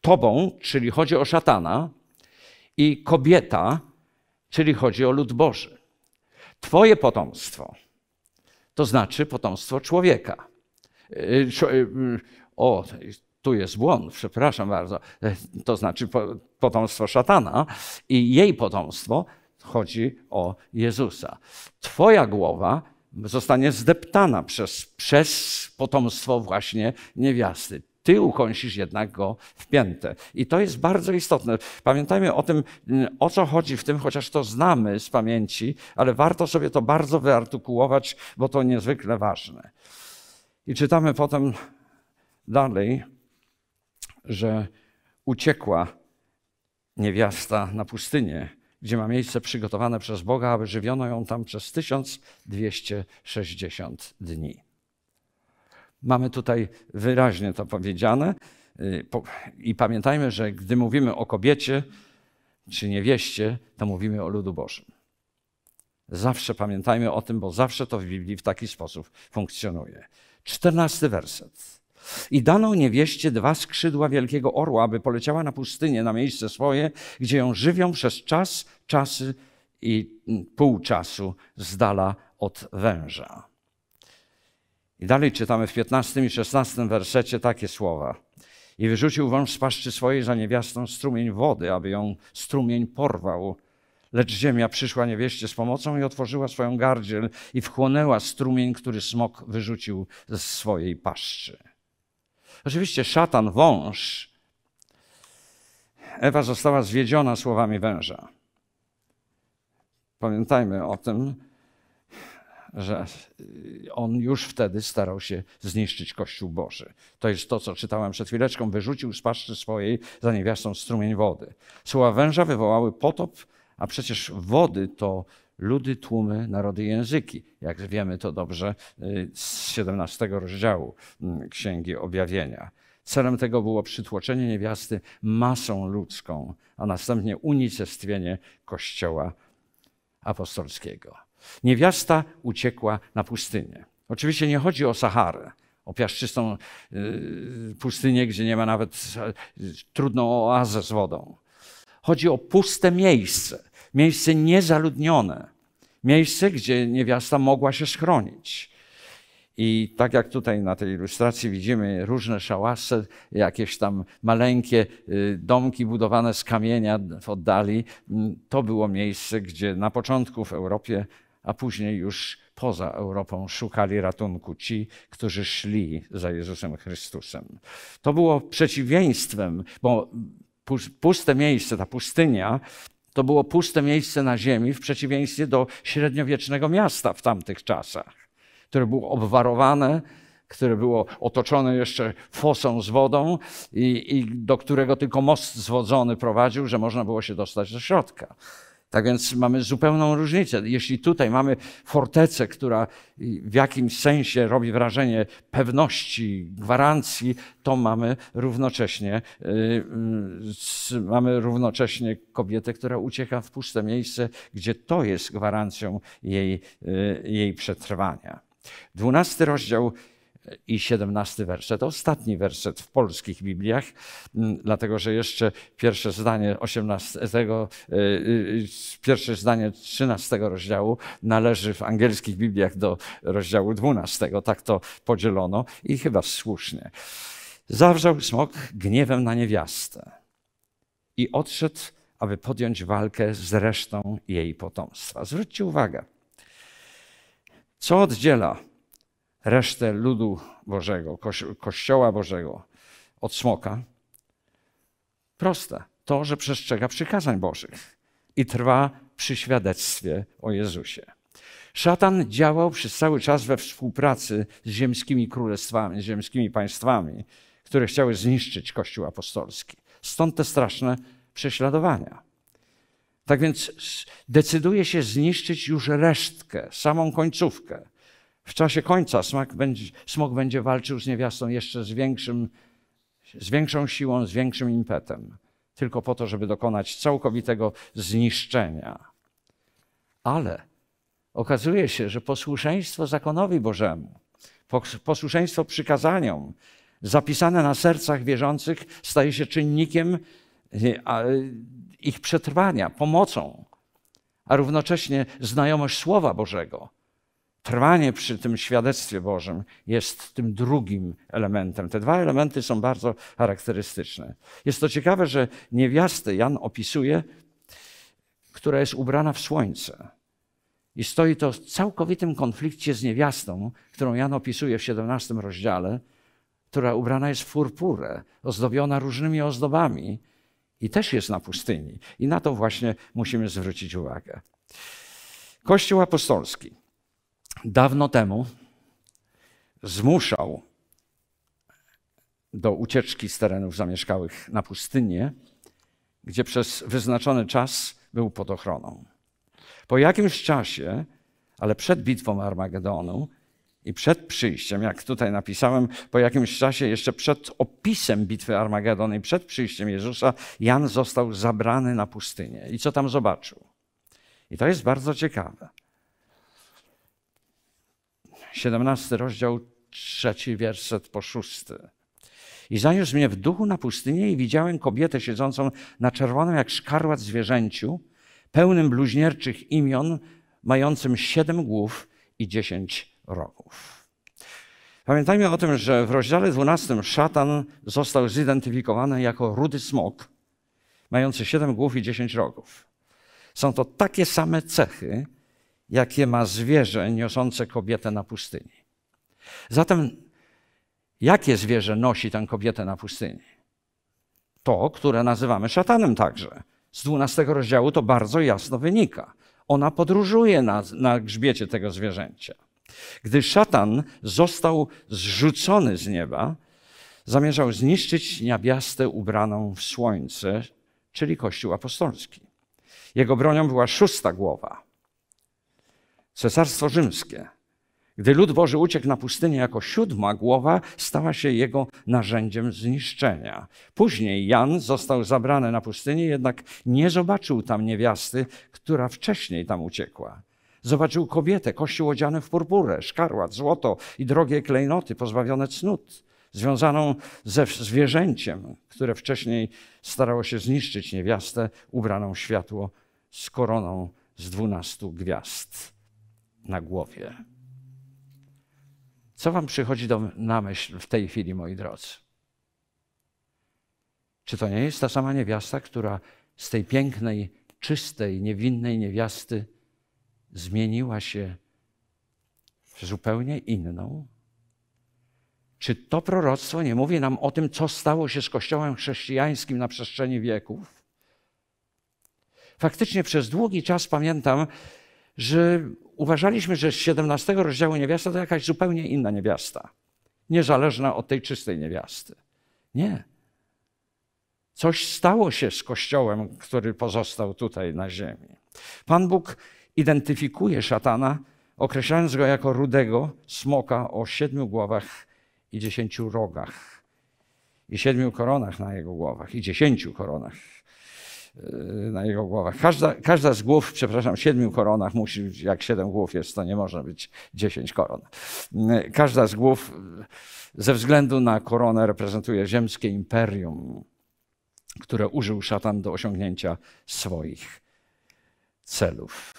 Tobą, czyli chodzi o szatana, i kobieta, czyli chodzi o lud Boży. Twoje potomstwo, to znaczy potomstwo człowieka. Y, y, o, tu jest błąd, przepraszam bardzo, e, to znaczy potomstwo szatana i jej potomstwo chodzi o Jezusa. Twoja głowa zostanie zdeptana przez, przez potomstwo właśnie niewiasty. Ty ukąsisz jednak go w piętę. I to jest bardzo istotne. Pamiętajmy o tym, o co chodzi w tym, chociaż to znamy z pamięci, ale warto sobie to bardzo wyartykułować, bo to niezwykle ważne. I czytamy potem dalej że uciekła niewiasta na pustynię, gdzie ma miejsce przygotowane przez Boga, aby żywiono ją tam przez 1260 dni. Mamy tutaj wyraźnie to powiedziane. Y, I pamiętajmy, że gdy mówimy o kobiecie czy niewieście, to mówimy o ludu Bożym. Zawsze pamiętajmy o tym, bo zawsze to w Biblii w taki sposób funkcjonuje. Czternasty werset. I dano niewieście dwa skrzydła wielkiego orła, aby poleciała na pustynię, na miejsce swoje, gdzie ją żywią przez czas, czasy i pół czasu z dala od węża. I dalej czytamy w 15 i 16 wersecie takie słowa. I wyrzucił wąż z paszczy swojej za niewiastą strumień wody, aby ją strumień porwał. Lecz ziemia przyszła niewieście z pomocą i otworzyła swoją gardziel i wchłonęła strumień, który smok wyrzucił z swojej paszczy. Oczywiście szatan, wąż. Ewa została zwiedziona słowami węża. Pamiętajmy o tym, że on już wtedy starał się zniszczyć Kościół Boży. To jest to, co czytałem przed chwileczką. Wyrzucił z paszczy swojej za niewiastą strumień wody. Słowa węża wywołały potop, a przecież wody to ludy, tłumy, narody, języki. Jak wiemy to dobrze y, z 17 rozdziału mm, Księgi Objawienia. Celem tego było przytłoczenie niewiasty masą ludzką, a następnie unicestwienie Kościoła apostolskiego. Niewiasta uciekła na pustynię. Oczywiście nie chodzi o Saharę, o piaszczystą y, pustynię, gdzie nie ma nawet y, trudną oazę z wodą. Chodzi o puste miejsce, miejsce niezaludnione, miejsce, gdzie niewiasta mogła się schronić. I tak jak tutaj na tej ilustracji widzimy różne szałasy, jakieś tam maleńkie y, domki budowane z kamienia w oddali, mm, to było miejsce, gdzie na początku w Europie, a później już poza Europą szukali ratunku ci, którzy szli za Jezusem Chrystusem. To było przeciwieństwem, bo puste miejsce, ta pustynia, to było puste miejsce na ziemi w przeciwieństwie do średniowiecznego miasta w tamtych czasach które było obwarowane, które było otoczone jeszcze fosą z wodą i, i, do którego tylko most zwodzony prowadził, że można było się dostać do środka. Tak więc mamy zupełną różnicę. Jeśli tutaj mamy fortecę, która w jakimś sensie robi wrażenie pewności, gwarancji, to mamy równocześnie, yy, mamy równocześnie kobietę, która ucieka w puste miejsce, gdzie to jest gwarancją jej, yy, jej przetrwania. Dwunasty rozdział i siedemnasty werset. To ostatni werset w polskich Bibliach, mm, dlatego że jeszcze pierwsze zdanie 18, y, y, pierwsze zdanie 13 rozdziału należy w angielskich Bibliach do rozdziału 12. Tak to podzielono i chyba słusznie. Zawrzał smok gniewem na niewiastę i odszedł, aby podjąć walkę z resztą jej potomstwa. Zwróćcie uwagę, co oddziela resztę ludu Bożego, Kościoła Bożego od smoka? Proste. To, że przestrzega przykazań Bożych i trwa przy świadectwie o Jezusie. Szatan działał przez cały czas we współpracy z ziemskimi królestwami, z ziemskimi państwami, które chciały zniszczyć Kościół apostolski. Stąd te straszne prześladowania. Tak więc decyduje się zniszczyć już resztkę, samą końcówkę. W czasie końca będzie, smok będzie walczył z niewiastą jeszcze z, większym, z większą siłą, z większym impetem, tylko po to, żeby dokonać całkowitego zniszczenia. Ale okazuje się, że posłuszeństwo zakonowi Bożemu, posłuszeństwo przykazaniom, zapisane na sercach wierzących, staje się czynnikiem ich przetrwania, pomocą, a równocześnie znajomość Słowa Bożego, trwanie przy tym świadectwie Bożym jest tym drugim elementem. Te dwa elementy są bardzo charakterystyczne. Jest to ciekawe, że niewiastę Jan opisuje, która jest ubrana w słońce. I stoi to w całkowitym konflikcie z niewiastą, którą Jan opisuje w 17 rozdziale, która ubrana jest w furpurę, ozdobiona różnymi ozdobami, i też jest na pustyni. I na to właśnie musimy zwrócić uwagę. Kościół apostolski dawno temu zmuszał do ucieczki z terenów zamieszkałych na pustynię, gdzie przez wyznaczony czas był pod ochroną. Po jakimś czasie, ale przed bitwą Armagedonu, i przed przyjściem, jak tutaj napisałem, po jakimś czasie, jeszcze przed opisem bitwy Armagedon i przed przyjściem Jezusa, Jan został zabrany na pustynię. I co tam zobaczył? I to jest bardzo ciekawe. 17 rozdział, trzeci werset po szósty. I zaniósł mnie w duchu na pustynię i widziałem kobietę siedzącą na czerwonym jak szkarłat zwierzęciu, pełnym bluźnierczych imion, mającym siedem głów i dziesięć rogów. Pamiętajmy o tym, że w rozdziale 12 szatan został zidentyfikowany jako rudy smok, mający siedem głów i dziesięć rogów. Są to takie same cechy, jakie ma zwierzę niosące kobietę na pustyni. Zatem, jakie zwierzę nosi tę kobietę na pustyni? To, które nazywamy szatanem także. Z 12 rozdziału to bardzo jasno wynika. Ona podróżuje na, na grzbiecie tego zwierzęcia. Gdy szatan został zrzucony z nieba, zamierzał zniszczyć niebiastę ubraną w słońce, czyli Kościół apostolski. Jego bronią była szósta głowa. Cesarstwo rzymskie. Gdy lud Boży uciekł na pustynię jako siódma głowa, stała się jego narzędziem zniszczenia. Później Jan został zabrany na pustynię, jednak nie zobaczył tam niewiasty, która wcześniej tam uciekła. Zobaczył kobietę, kościół odziany w purpurę, szkarłat, złoto i drogie klejnoty pozbawione cnót, związaną ze zwierzęciem, które wcześniej starało się zniszczyć niewiastę, ubraną światło z koroną z dwunastu gwiazd na głowie. Co wam przychodzi do, na myśl w tej chwili, moi drodzy? Czy to nie jest ta sama niewiasta, która z tej pięknej, czystej, niewinnej niewiasty zmieniła się w zupełnie inną? Czy to proroctwo nie mówi nam o tym, co stało się z Kościołem chrześcijańskim na przestrzeni wieków? Faktycznie przez długi czas pamiętam, że uważaliśmy, że z 17 rozdziału niewiasta to jakaś zupełnie inna niewiasta, niezależna od tej czystej niewiasty. Nie. Coś stało się z Kościołem, który pozostał tutaj na ziemi. Pan Bóg identyfikuje szatana, określając go jako rudego smoka o siedmiu głowach i dziesięciu rogach, i siedmiu koronach na jego głowach, i dziesięciu koronach na jego głowach. Każda, każda z głów, przepraszam, siedmiu koronach musi jak siedem głów jest, to nie może być dziesięć koron. Yy, każda z głów ze względu na koronę reprezentuje ziemskie imperium, które użył szatan do osiągnięcia swoich celów.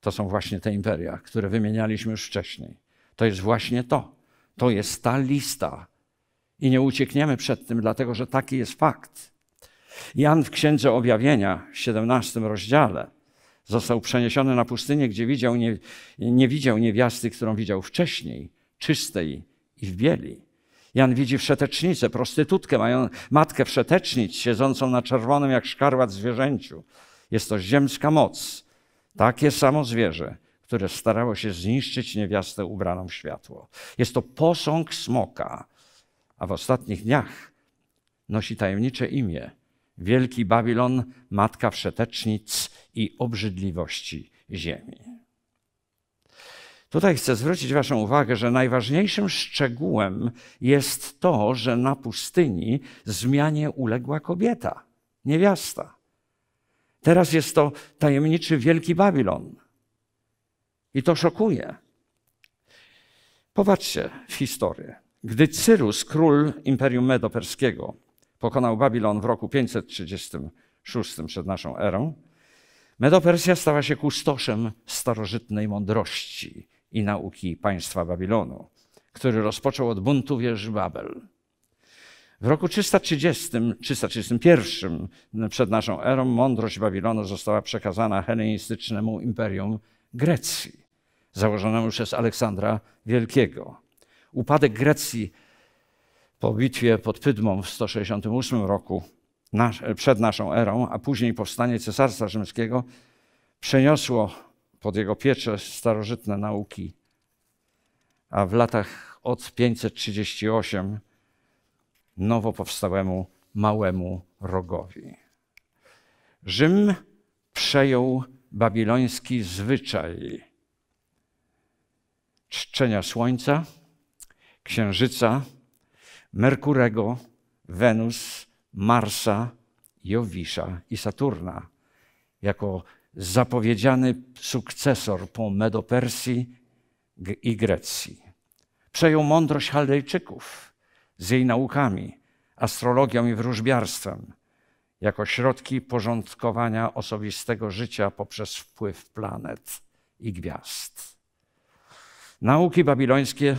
To są właśnie te imperia, które wymienialiśmy już wcześniej. To jest właśnie to. To jest ta lista. I nie uciekniemy przed tym, dlatego że taki jest fakt. Jan w Księdze Objawienia w 17 rozdziale został przeniesiony na pustynię, gdzie widział nie, nie widział niewiasty, którą widział wcześniej, czystej i w bieli. Jan widzi wszetecznicę, prostytutkę, mają matkę wszetecznic, siedzącą na czerwonym jak szkarłat zwierzęciu. Jest to ziemska moc, takie samo zwierzę, które starało się zniszczyć niewiastę ubraną w światło. Jest to posąg smoka, a w ostatnich dniach nosi tajemnicze imię Wielki Babilon, matka wszetecznic i obrzydliwości ziemi. Tutaj chcę zwrócić Waszą uwagę, że najważniejszym szczegółem jest to, że na pustyni zmianie uległa kobieta, niewiasta. Teraz jest to tajemniczy Wielki Babilon. I to szokuje. Popatrzcie w historię. Gdy Cyrus, król Imperium Medo-Perskiego, pokonał Babilon w roku 536 przed naszą erą, Medo-Persja stała się kustoszem starożytnej mądrości i nauki państwa Babilonu, który rozpoczął od buntu wieży Babel. W roku 330, 331 przed naszą erą mądrość Babilonu została przekazana hellenistycznemu imperium Grecji, założonemu przez Aleksandra Wielkiego. Upadek Grecji po bitwie pod Pydmą w 168 roku przed naszą erą, a później powstanie Cesarstwa Rzymskiego przeniosło pod jego pieczę starożytne nauki. A w latach od 538 nowo powstałemu małemu rogowi. Rzym przejął babiloński zwyczaj czczenia słońca, księżyca, Merkurego, Wenus, Marsa, Jowisza i Saturna jako zapowiedziany sukcesor po Medopersji i Grecji. Przejął mądrość Chaldejczyków z jej naukami, astrologią i wróżbiarstwem, jako środki porządkowania osobistego życia poprzez wpływ planet i gwiazd. Nauki babilońskie,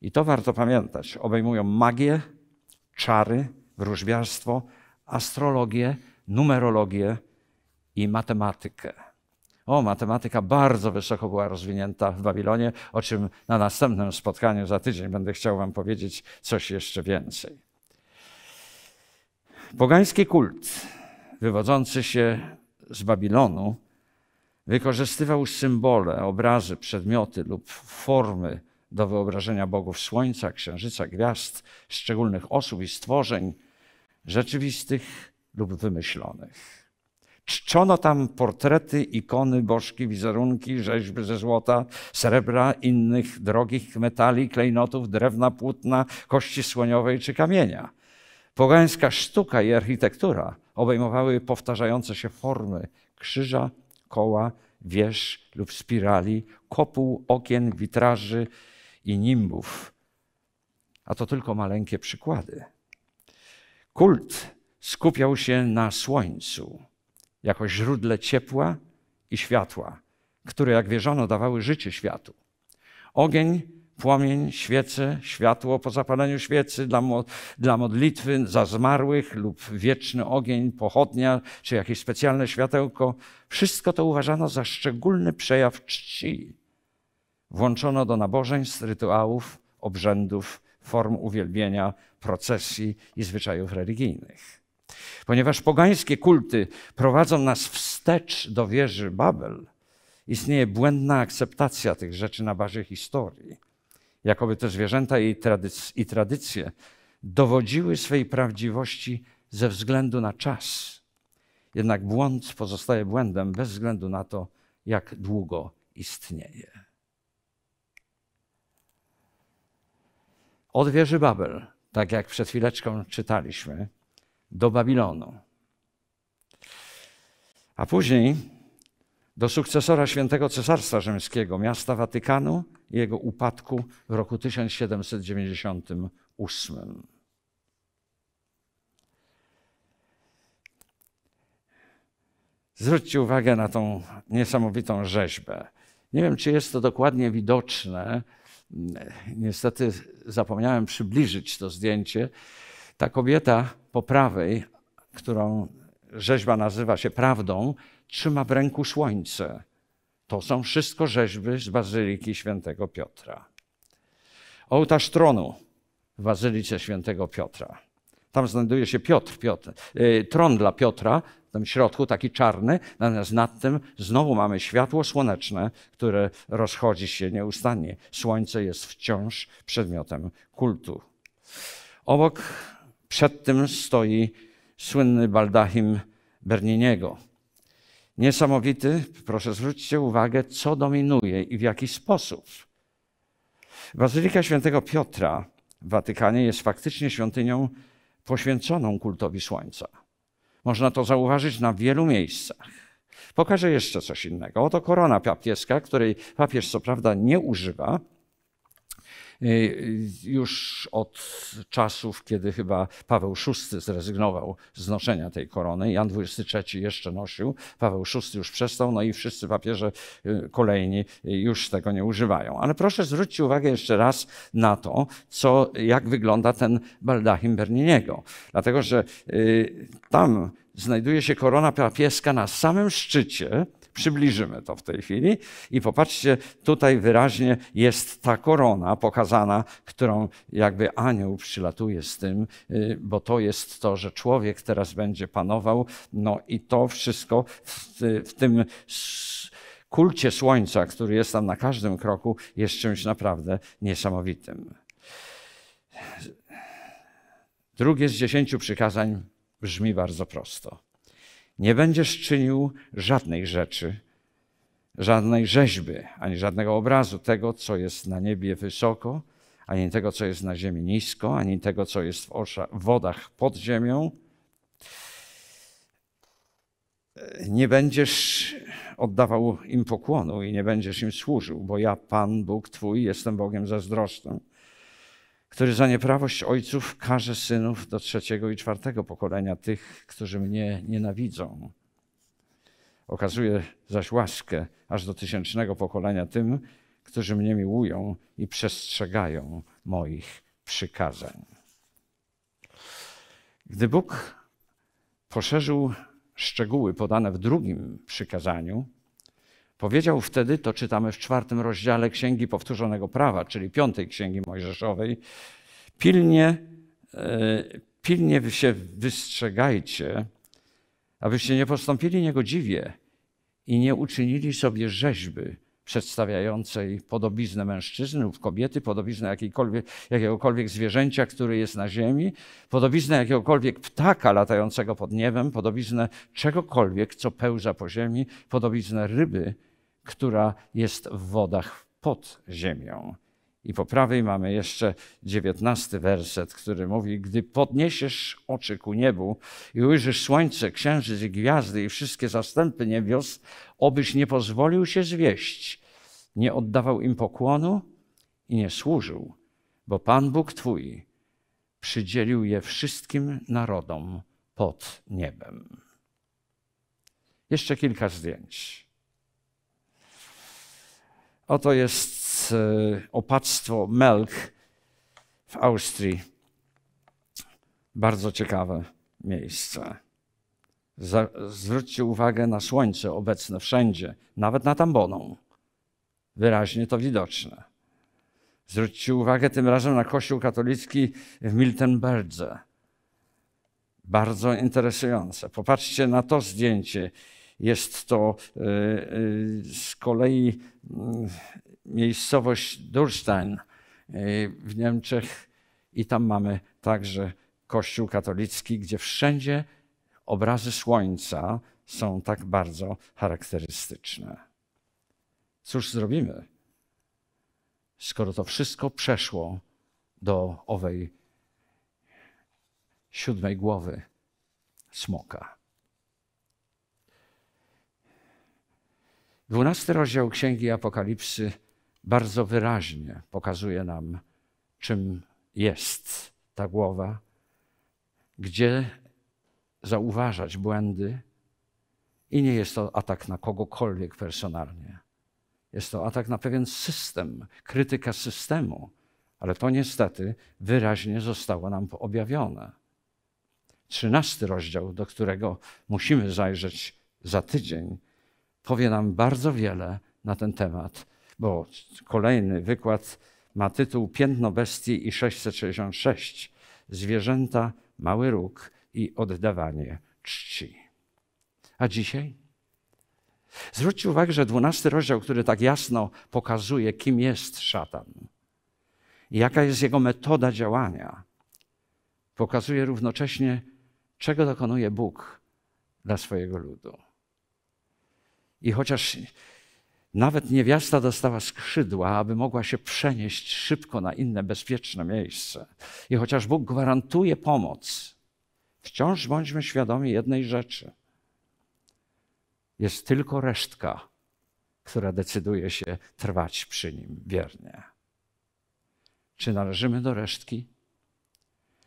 i to warto pamiętać, obejmują magię, czary, wróżbiarstwo, astrologię, numerologię i matematykę. O, matematyka bardzo wysoko była rozwinięta w Babilonie, o czym na następnym spotkaniu za tydzień będę chciał Wam powiedzieć coś jeszcze więcej. Pogański kult wywodzący się z Babilonu wykorzystywał symbole, obrazy, przedmioty lub formy do wyobrażenia bogów słońca, księżyca, gwiazd, szczególnych osób i stworzeń, rzeczywistych lub wymyślonych. Czczono tam portrety, ikony, bożki, wizerunki, rzeźby ze złota, srebra, innych drogich metali, klejnotów, drewna, płótna, kości słoniowej czy kamienia. Pogańska sztuka i architektura obejmowały powtarzające się formy krzyża, koła, wież lub spirali, kopuł, okien, witraży i nimbów. A to tylko maleńkie przykłady. Kult skupiał się na słońcu jako źródle ciepła i światła, które, jak wierzono, dawały życie światu. Ogień, płomień, świece, światło po zapaleniu świecy dla, mo dla modlitwy za zmarłych lub wieczny ogień, pochodnia czy jakieś specjalne światełko wszystko to uważano za szczególny przejaw czci. Włączono do nabożeństw, rytuałów, obrzędów, form uwielbienia, procesji i zwyczajów religijnych. Ponieważ pogańskie kulty prowadzą nas wstecz do wieży Babel, istnieje błędna akceptacja tych rzeczy na bazie historii. Jakoby te zwierzęta i, tradyc i tradycje dowodziły swej prawdziwości ze względu na czas. Jednak błąd pozostaje błędem bez względu na to, jak długo istnieje. Od wieży Babel, tak jak przed chwileczką czytaliśmy, do Babilonu. A później do sukcesora świętego Cesarstwa Rzymskiego, miasta Watykanu i jego upadku w roku 1798. Zwróćcie uwagę na tą niesamowitą rzeźbę. Nie wiem, czy jest to dokładnie widoczne. Niestety zapomniałem przybliżyć to zdjęcie. Ta kobieta po prawej, którą rzeźba nazywa się prawdą, trzyma w ręku słońce. To są wszystko rzeźby z Bazyliki Świętego Piotra. Ołtarz tronu w Bazylice Świętego Piotra. Tam znajduje się Piotr, Piotr yy, tron dla Piotra, tym środku taki czarny, natomiast nad tym znowu mamy światło słoneczne, które rozchodzi się nieustannie. Słońce jest wciąż przedmiotem kultu. Obok przed tym stoi słynny baldachim Berniniego. Niesamowity, proszę zwróćcie uwagę, co dominuje i w jaki sposób. Bazylika Świętego Piotra w Watykanie jest faktycznie świątynią poświęconą kultowi Słońca. Można to zauważyć na wielu miejscach. Pokażę jeszcze coś innego. Oto korona papieska, której papież co prawda nie używa, już od czasów, kiedy chyba Paweł VI zrezygnował z noszenia tej korony. Jan XXIII jeszcze nosił, Paweł VI już przestał, no i wszyscy papieże y, kolejni już tego nie używają. Ale proszę zwrócić uwagę jeszcze raz na to, co, jak wygląda ten baldachim Berniniego. Dlatego, że y, tam znajduje się korona papieska na samym szczycie, Przybliżymy to w tej chwili i popatrzcie, tutaj wyraźnie jest ta korona pokazana, którą jakby anioł przylatuje z tym, y, bo to jest to, że człowiek teraz będzie panował. No i to wszystko w, w tym kulcie słońca, który jest tam na każdym kroku, jest czymś naprawdę niesamowitym. Drugie z dziesięciu przykazań brzmi bardzo prosto. Nie będziesz czynił żadnej rzeczy, żadnej rzeźby, ani żadnego obrazu tego, co jest na niebie wysoko, ani tego, co jest na ziemi nisko, ani tego, co jest w wodach pod ziemią. Nie będziesz oddawał im pokłonu i nie będziesz im służył, bo ja, Pan Bóg Twój, jestem Bogiem zazdrosnym który za nieprawość ojców karze synów do trzeciego i czwartego pokolenia tych, którzy mnie nienawidzą. Okazuje zaś łaskę aż do tysięcznego pokolenia tym, którzy mnie miłują i przestrzegają moich przykazań. Gdy Bóg poszerzył szczegóły podane w drugim przykazaniu, Powiedział wtedy, to czytamy w czwartym rozdziale Księgi Powtórzonego Prawa, czyli piątej Księgi Mojżeszowej, pilnie, e, pilnie się wystrzegajcie, abyście nie postąpili niegodziwie i nie uczynili sobie rzeźby przedstawiającej podobiznę mężczyzny lub kobiety, podobiznę jakiegokolwiek zwierzęcia, który jest na ziemi, podobiznę jakiegokolwiek ptaka latającego pod niebem, podobiznę czegokolwiek, co pełza po ziemi, podobiznę ryby, która jest w wodach pod ziemią. I po prawej mamy jeszcze dziewiętnasty werset, który mówi: Gdy podniesiesz oczy ku niebu i ujrzysz słońce, księżyc i gwiazdy i wszystkie zastępy niebios, obyś nie pozwolił się zwieść, nie oddawał im pokłonu i nie służył, bo Pan Bóg Twój przydzielił je wszystkim narodom pod niebem. Jeszcze kilka zdjęć. Oto jest E, opactwo Melk w Austrii. Bardzo ciekawe miejsce. Zwróćcie uwagę na słońce obecne wszędzie, nawet na tamboną. Wyraźnie to widoczne. Zwróćcie uwagę tym razem na Kościół katolicki w Miltenberdze. Bardzo interesujące. Popatrzcie na to zdjęcie. Jest to e, e, z kolei mm, miejscowość Durstein e, w Niemczech i tam mamy także Kościół katolicki, gdzie wszędzie obrazy słońca są tak bardzo charakterystyczne. Cóż zrobimy, skoro to wszystko przeszło do owej siódmej głowy smoka? Dwunasty rozdział Księgi Apokalipsy bardzo wyraźnie pokazuje nam, czym jest ta głowa, gdzie zauważać błędy. I nie jest to atak na kogokolwiek personalnie. Jest to atak na pewien system, krytyka systemu, ale to niestety wyraźnie zostało nam objawione. Trzynasty rozdział, do którego musimy zajrzeć za tydzień, powie nam bardzo wiele na ten temat bo kolejny wykład ma tytuł Piętno bestii i 666. Zwierzęta, mały róg i oddawanie czci. A dzisiaj? Zwróćcie uwagę, że dwunasty rozdział, który tak jasno pokazuje, kim jest szatan i jaka jest jego metoda działania, pokazuje równocześnie, czego dokonuje Bóg dla swojego ludu. I chociaż nawet niewiasta dostała skrzydła, aby mogła się przenieść szybko na inne bezpieczne miejsce. I chociaż Bóg gwarantuje pomoc, wciąż bądźmy świadomi jednej rzeczy. Jest tylko resztka, która decyduje się trwać przy nim wiernie. Czy należymy do resztki?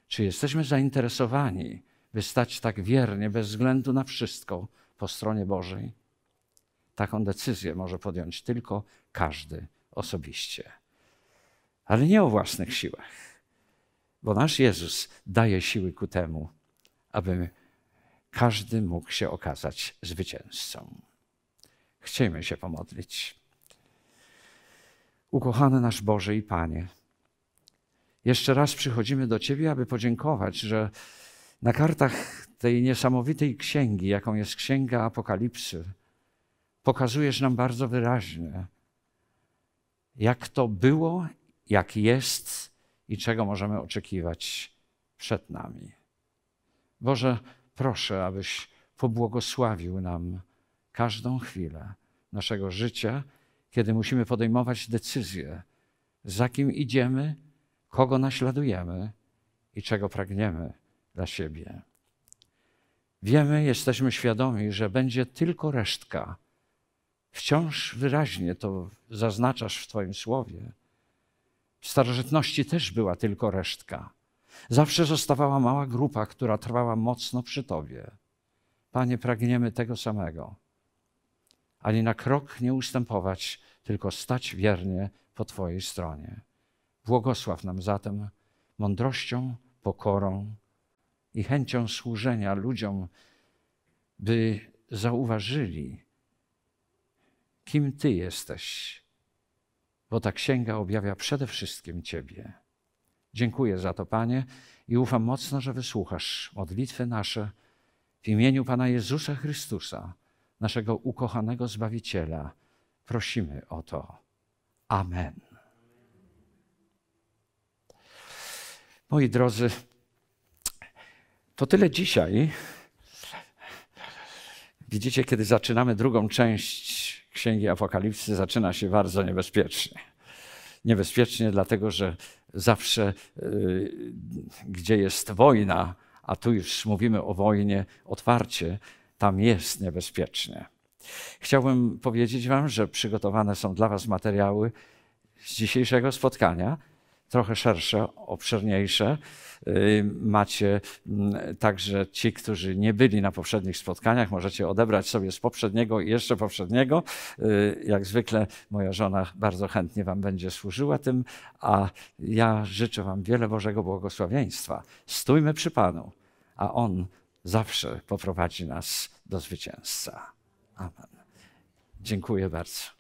Czy jesteśmy zainteresowani, by stać tak wiernie, bez względu na wszystko, po stronie Bożej? Taką decyzję może podjąć tylko każdy osobiście. Ale nie o własnych siłach, bo nasz Jezus daje siły ku temu, aby każdy mógł się okazać zwycięzcą. Chciejmy się pomodlić. Ukochany nasz Boże i Panie, jeszcze raz przychodzimy do Ciebie, aby podziękować, że na kartach tej niesamowitej księgi, jaką jest Księga Apokalipsy, pokazujesz nam bardzo wyraźnie, jak to było, jak jest i czego możemy oczekiwać przed nami. Boże, proszę, abyś pobłogosławił nam każdą chwilę naszego życia, kiedy musimy podejmować decyzje, za kim idziemy, kogo naśladujemy i czego pragniemy dla siebie. Wiemy, jesteśmy świadomi, że będzie tylko resztka Wciąż wyraźnie to zaznaczasz w Twoim słowie. W starożytności też była tylko resztka. Zawsze zostawała mała grupa, która trwała mocno przy Tobie. Panie, pragniemy tego samego. Ani na krok nie ustępować, tylko stać wiernie po Twojej stronie. Błogosław nam zatem mądrością, pokorą i chęcią służenia ludziom, by zauważyli, kim Ty jesteś, bo ta księga objawia przede wszystkim Ciebie. Dziękuję za to, Panie, i ufam mocno, że wysłuchasz modlitwy nasze w imieniu Pana Jezusa Chrystusa, naszego ukochanego Zbawiciela. Prosimy o to. Amen. Moi drodzy, to tyle dzisiaj. Widzicie, kiedy zaczynamy drugą część Księgi Apokalipsy, zaczyna się bardzo niebezpiecznie. Niebezpiecznie, dlatego że zawsze, y, gdzie jest wojna, a tu już mówimy o wojnie otwarcie, tam jest niebezpiecznie. Chciałbym powiedzieć Wam, że przygotowane są dla Was materiały z dzisiejszego spotkania, trochę szersze, obszerniejsze. Y, macie mm, także ci, którzy nie byli na poprzednich spotkaniach, możecie odebrać sobie z poprzedniego i jeszcze poprzedniego. Y, jak zwykle moja żona bardzo chętnie Wam będzie służyła tym, a ja życzę Wam wiele Bożego błogosławieństwa. Stójmy przy Panu, a On zawsze poprowadzi nas do zwycięzca. Amen. Dziękuję bardzo.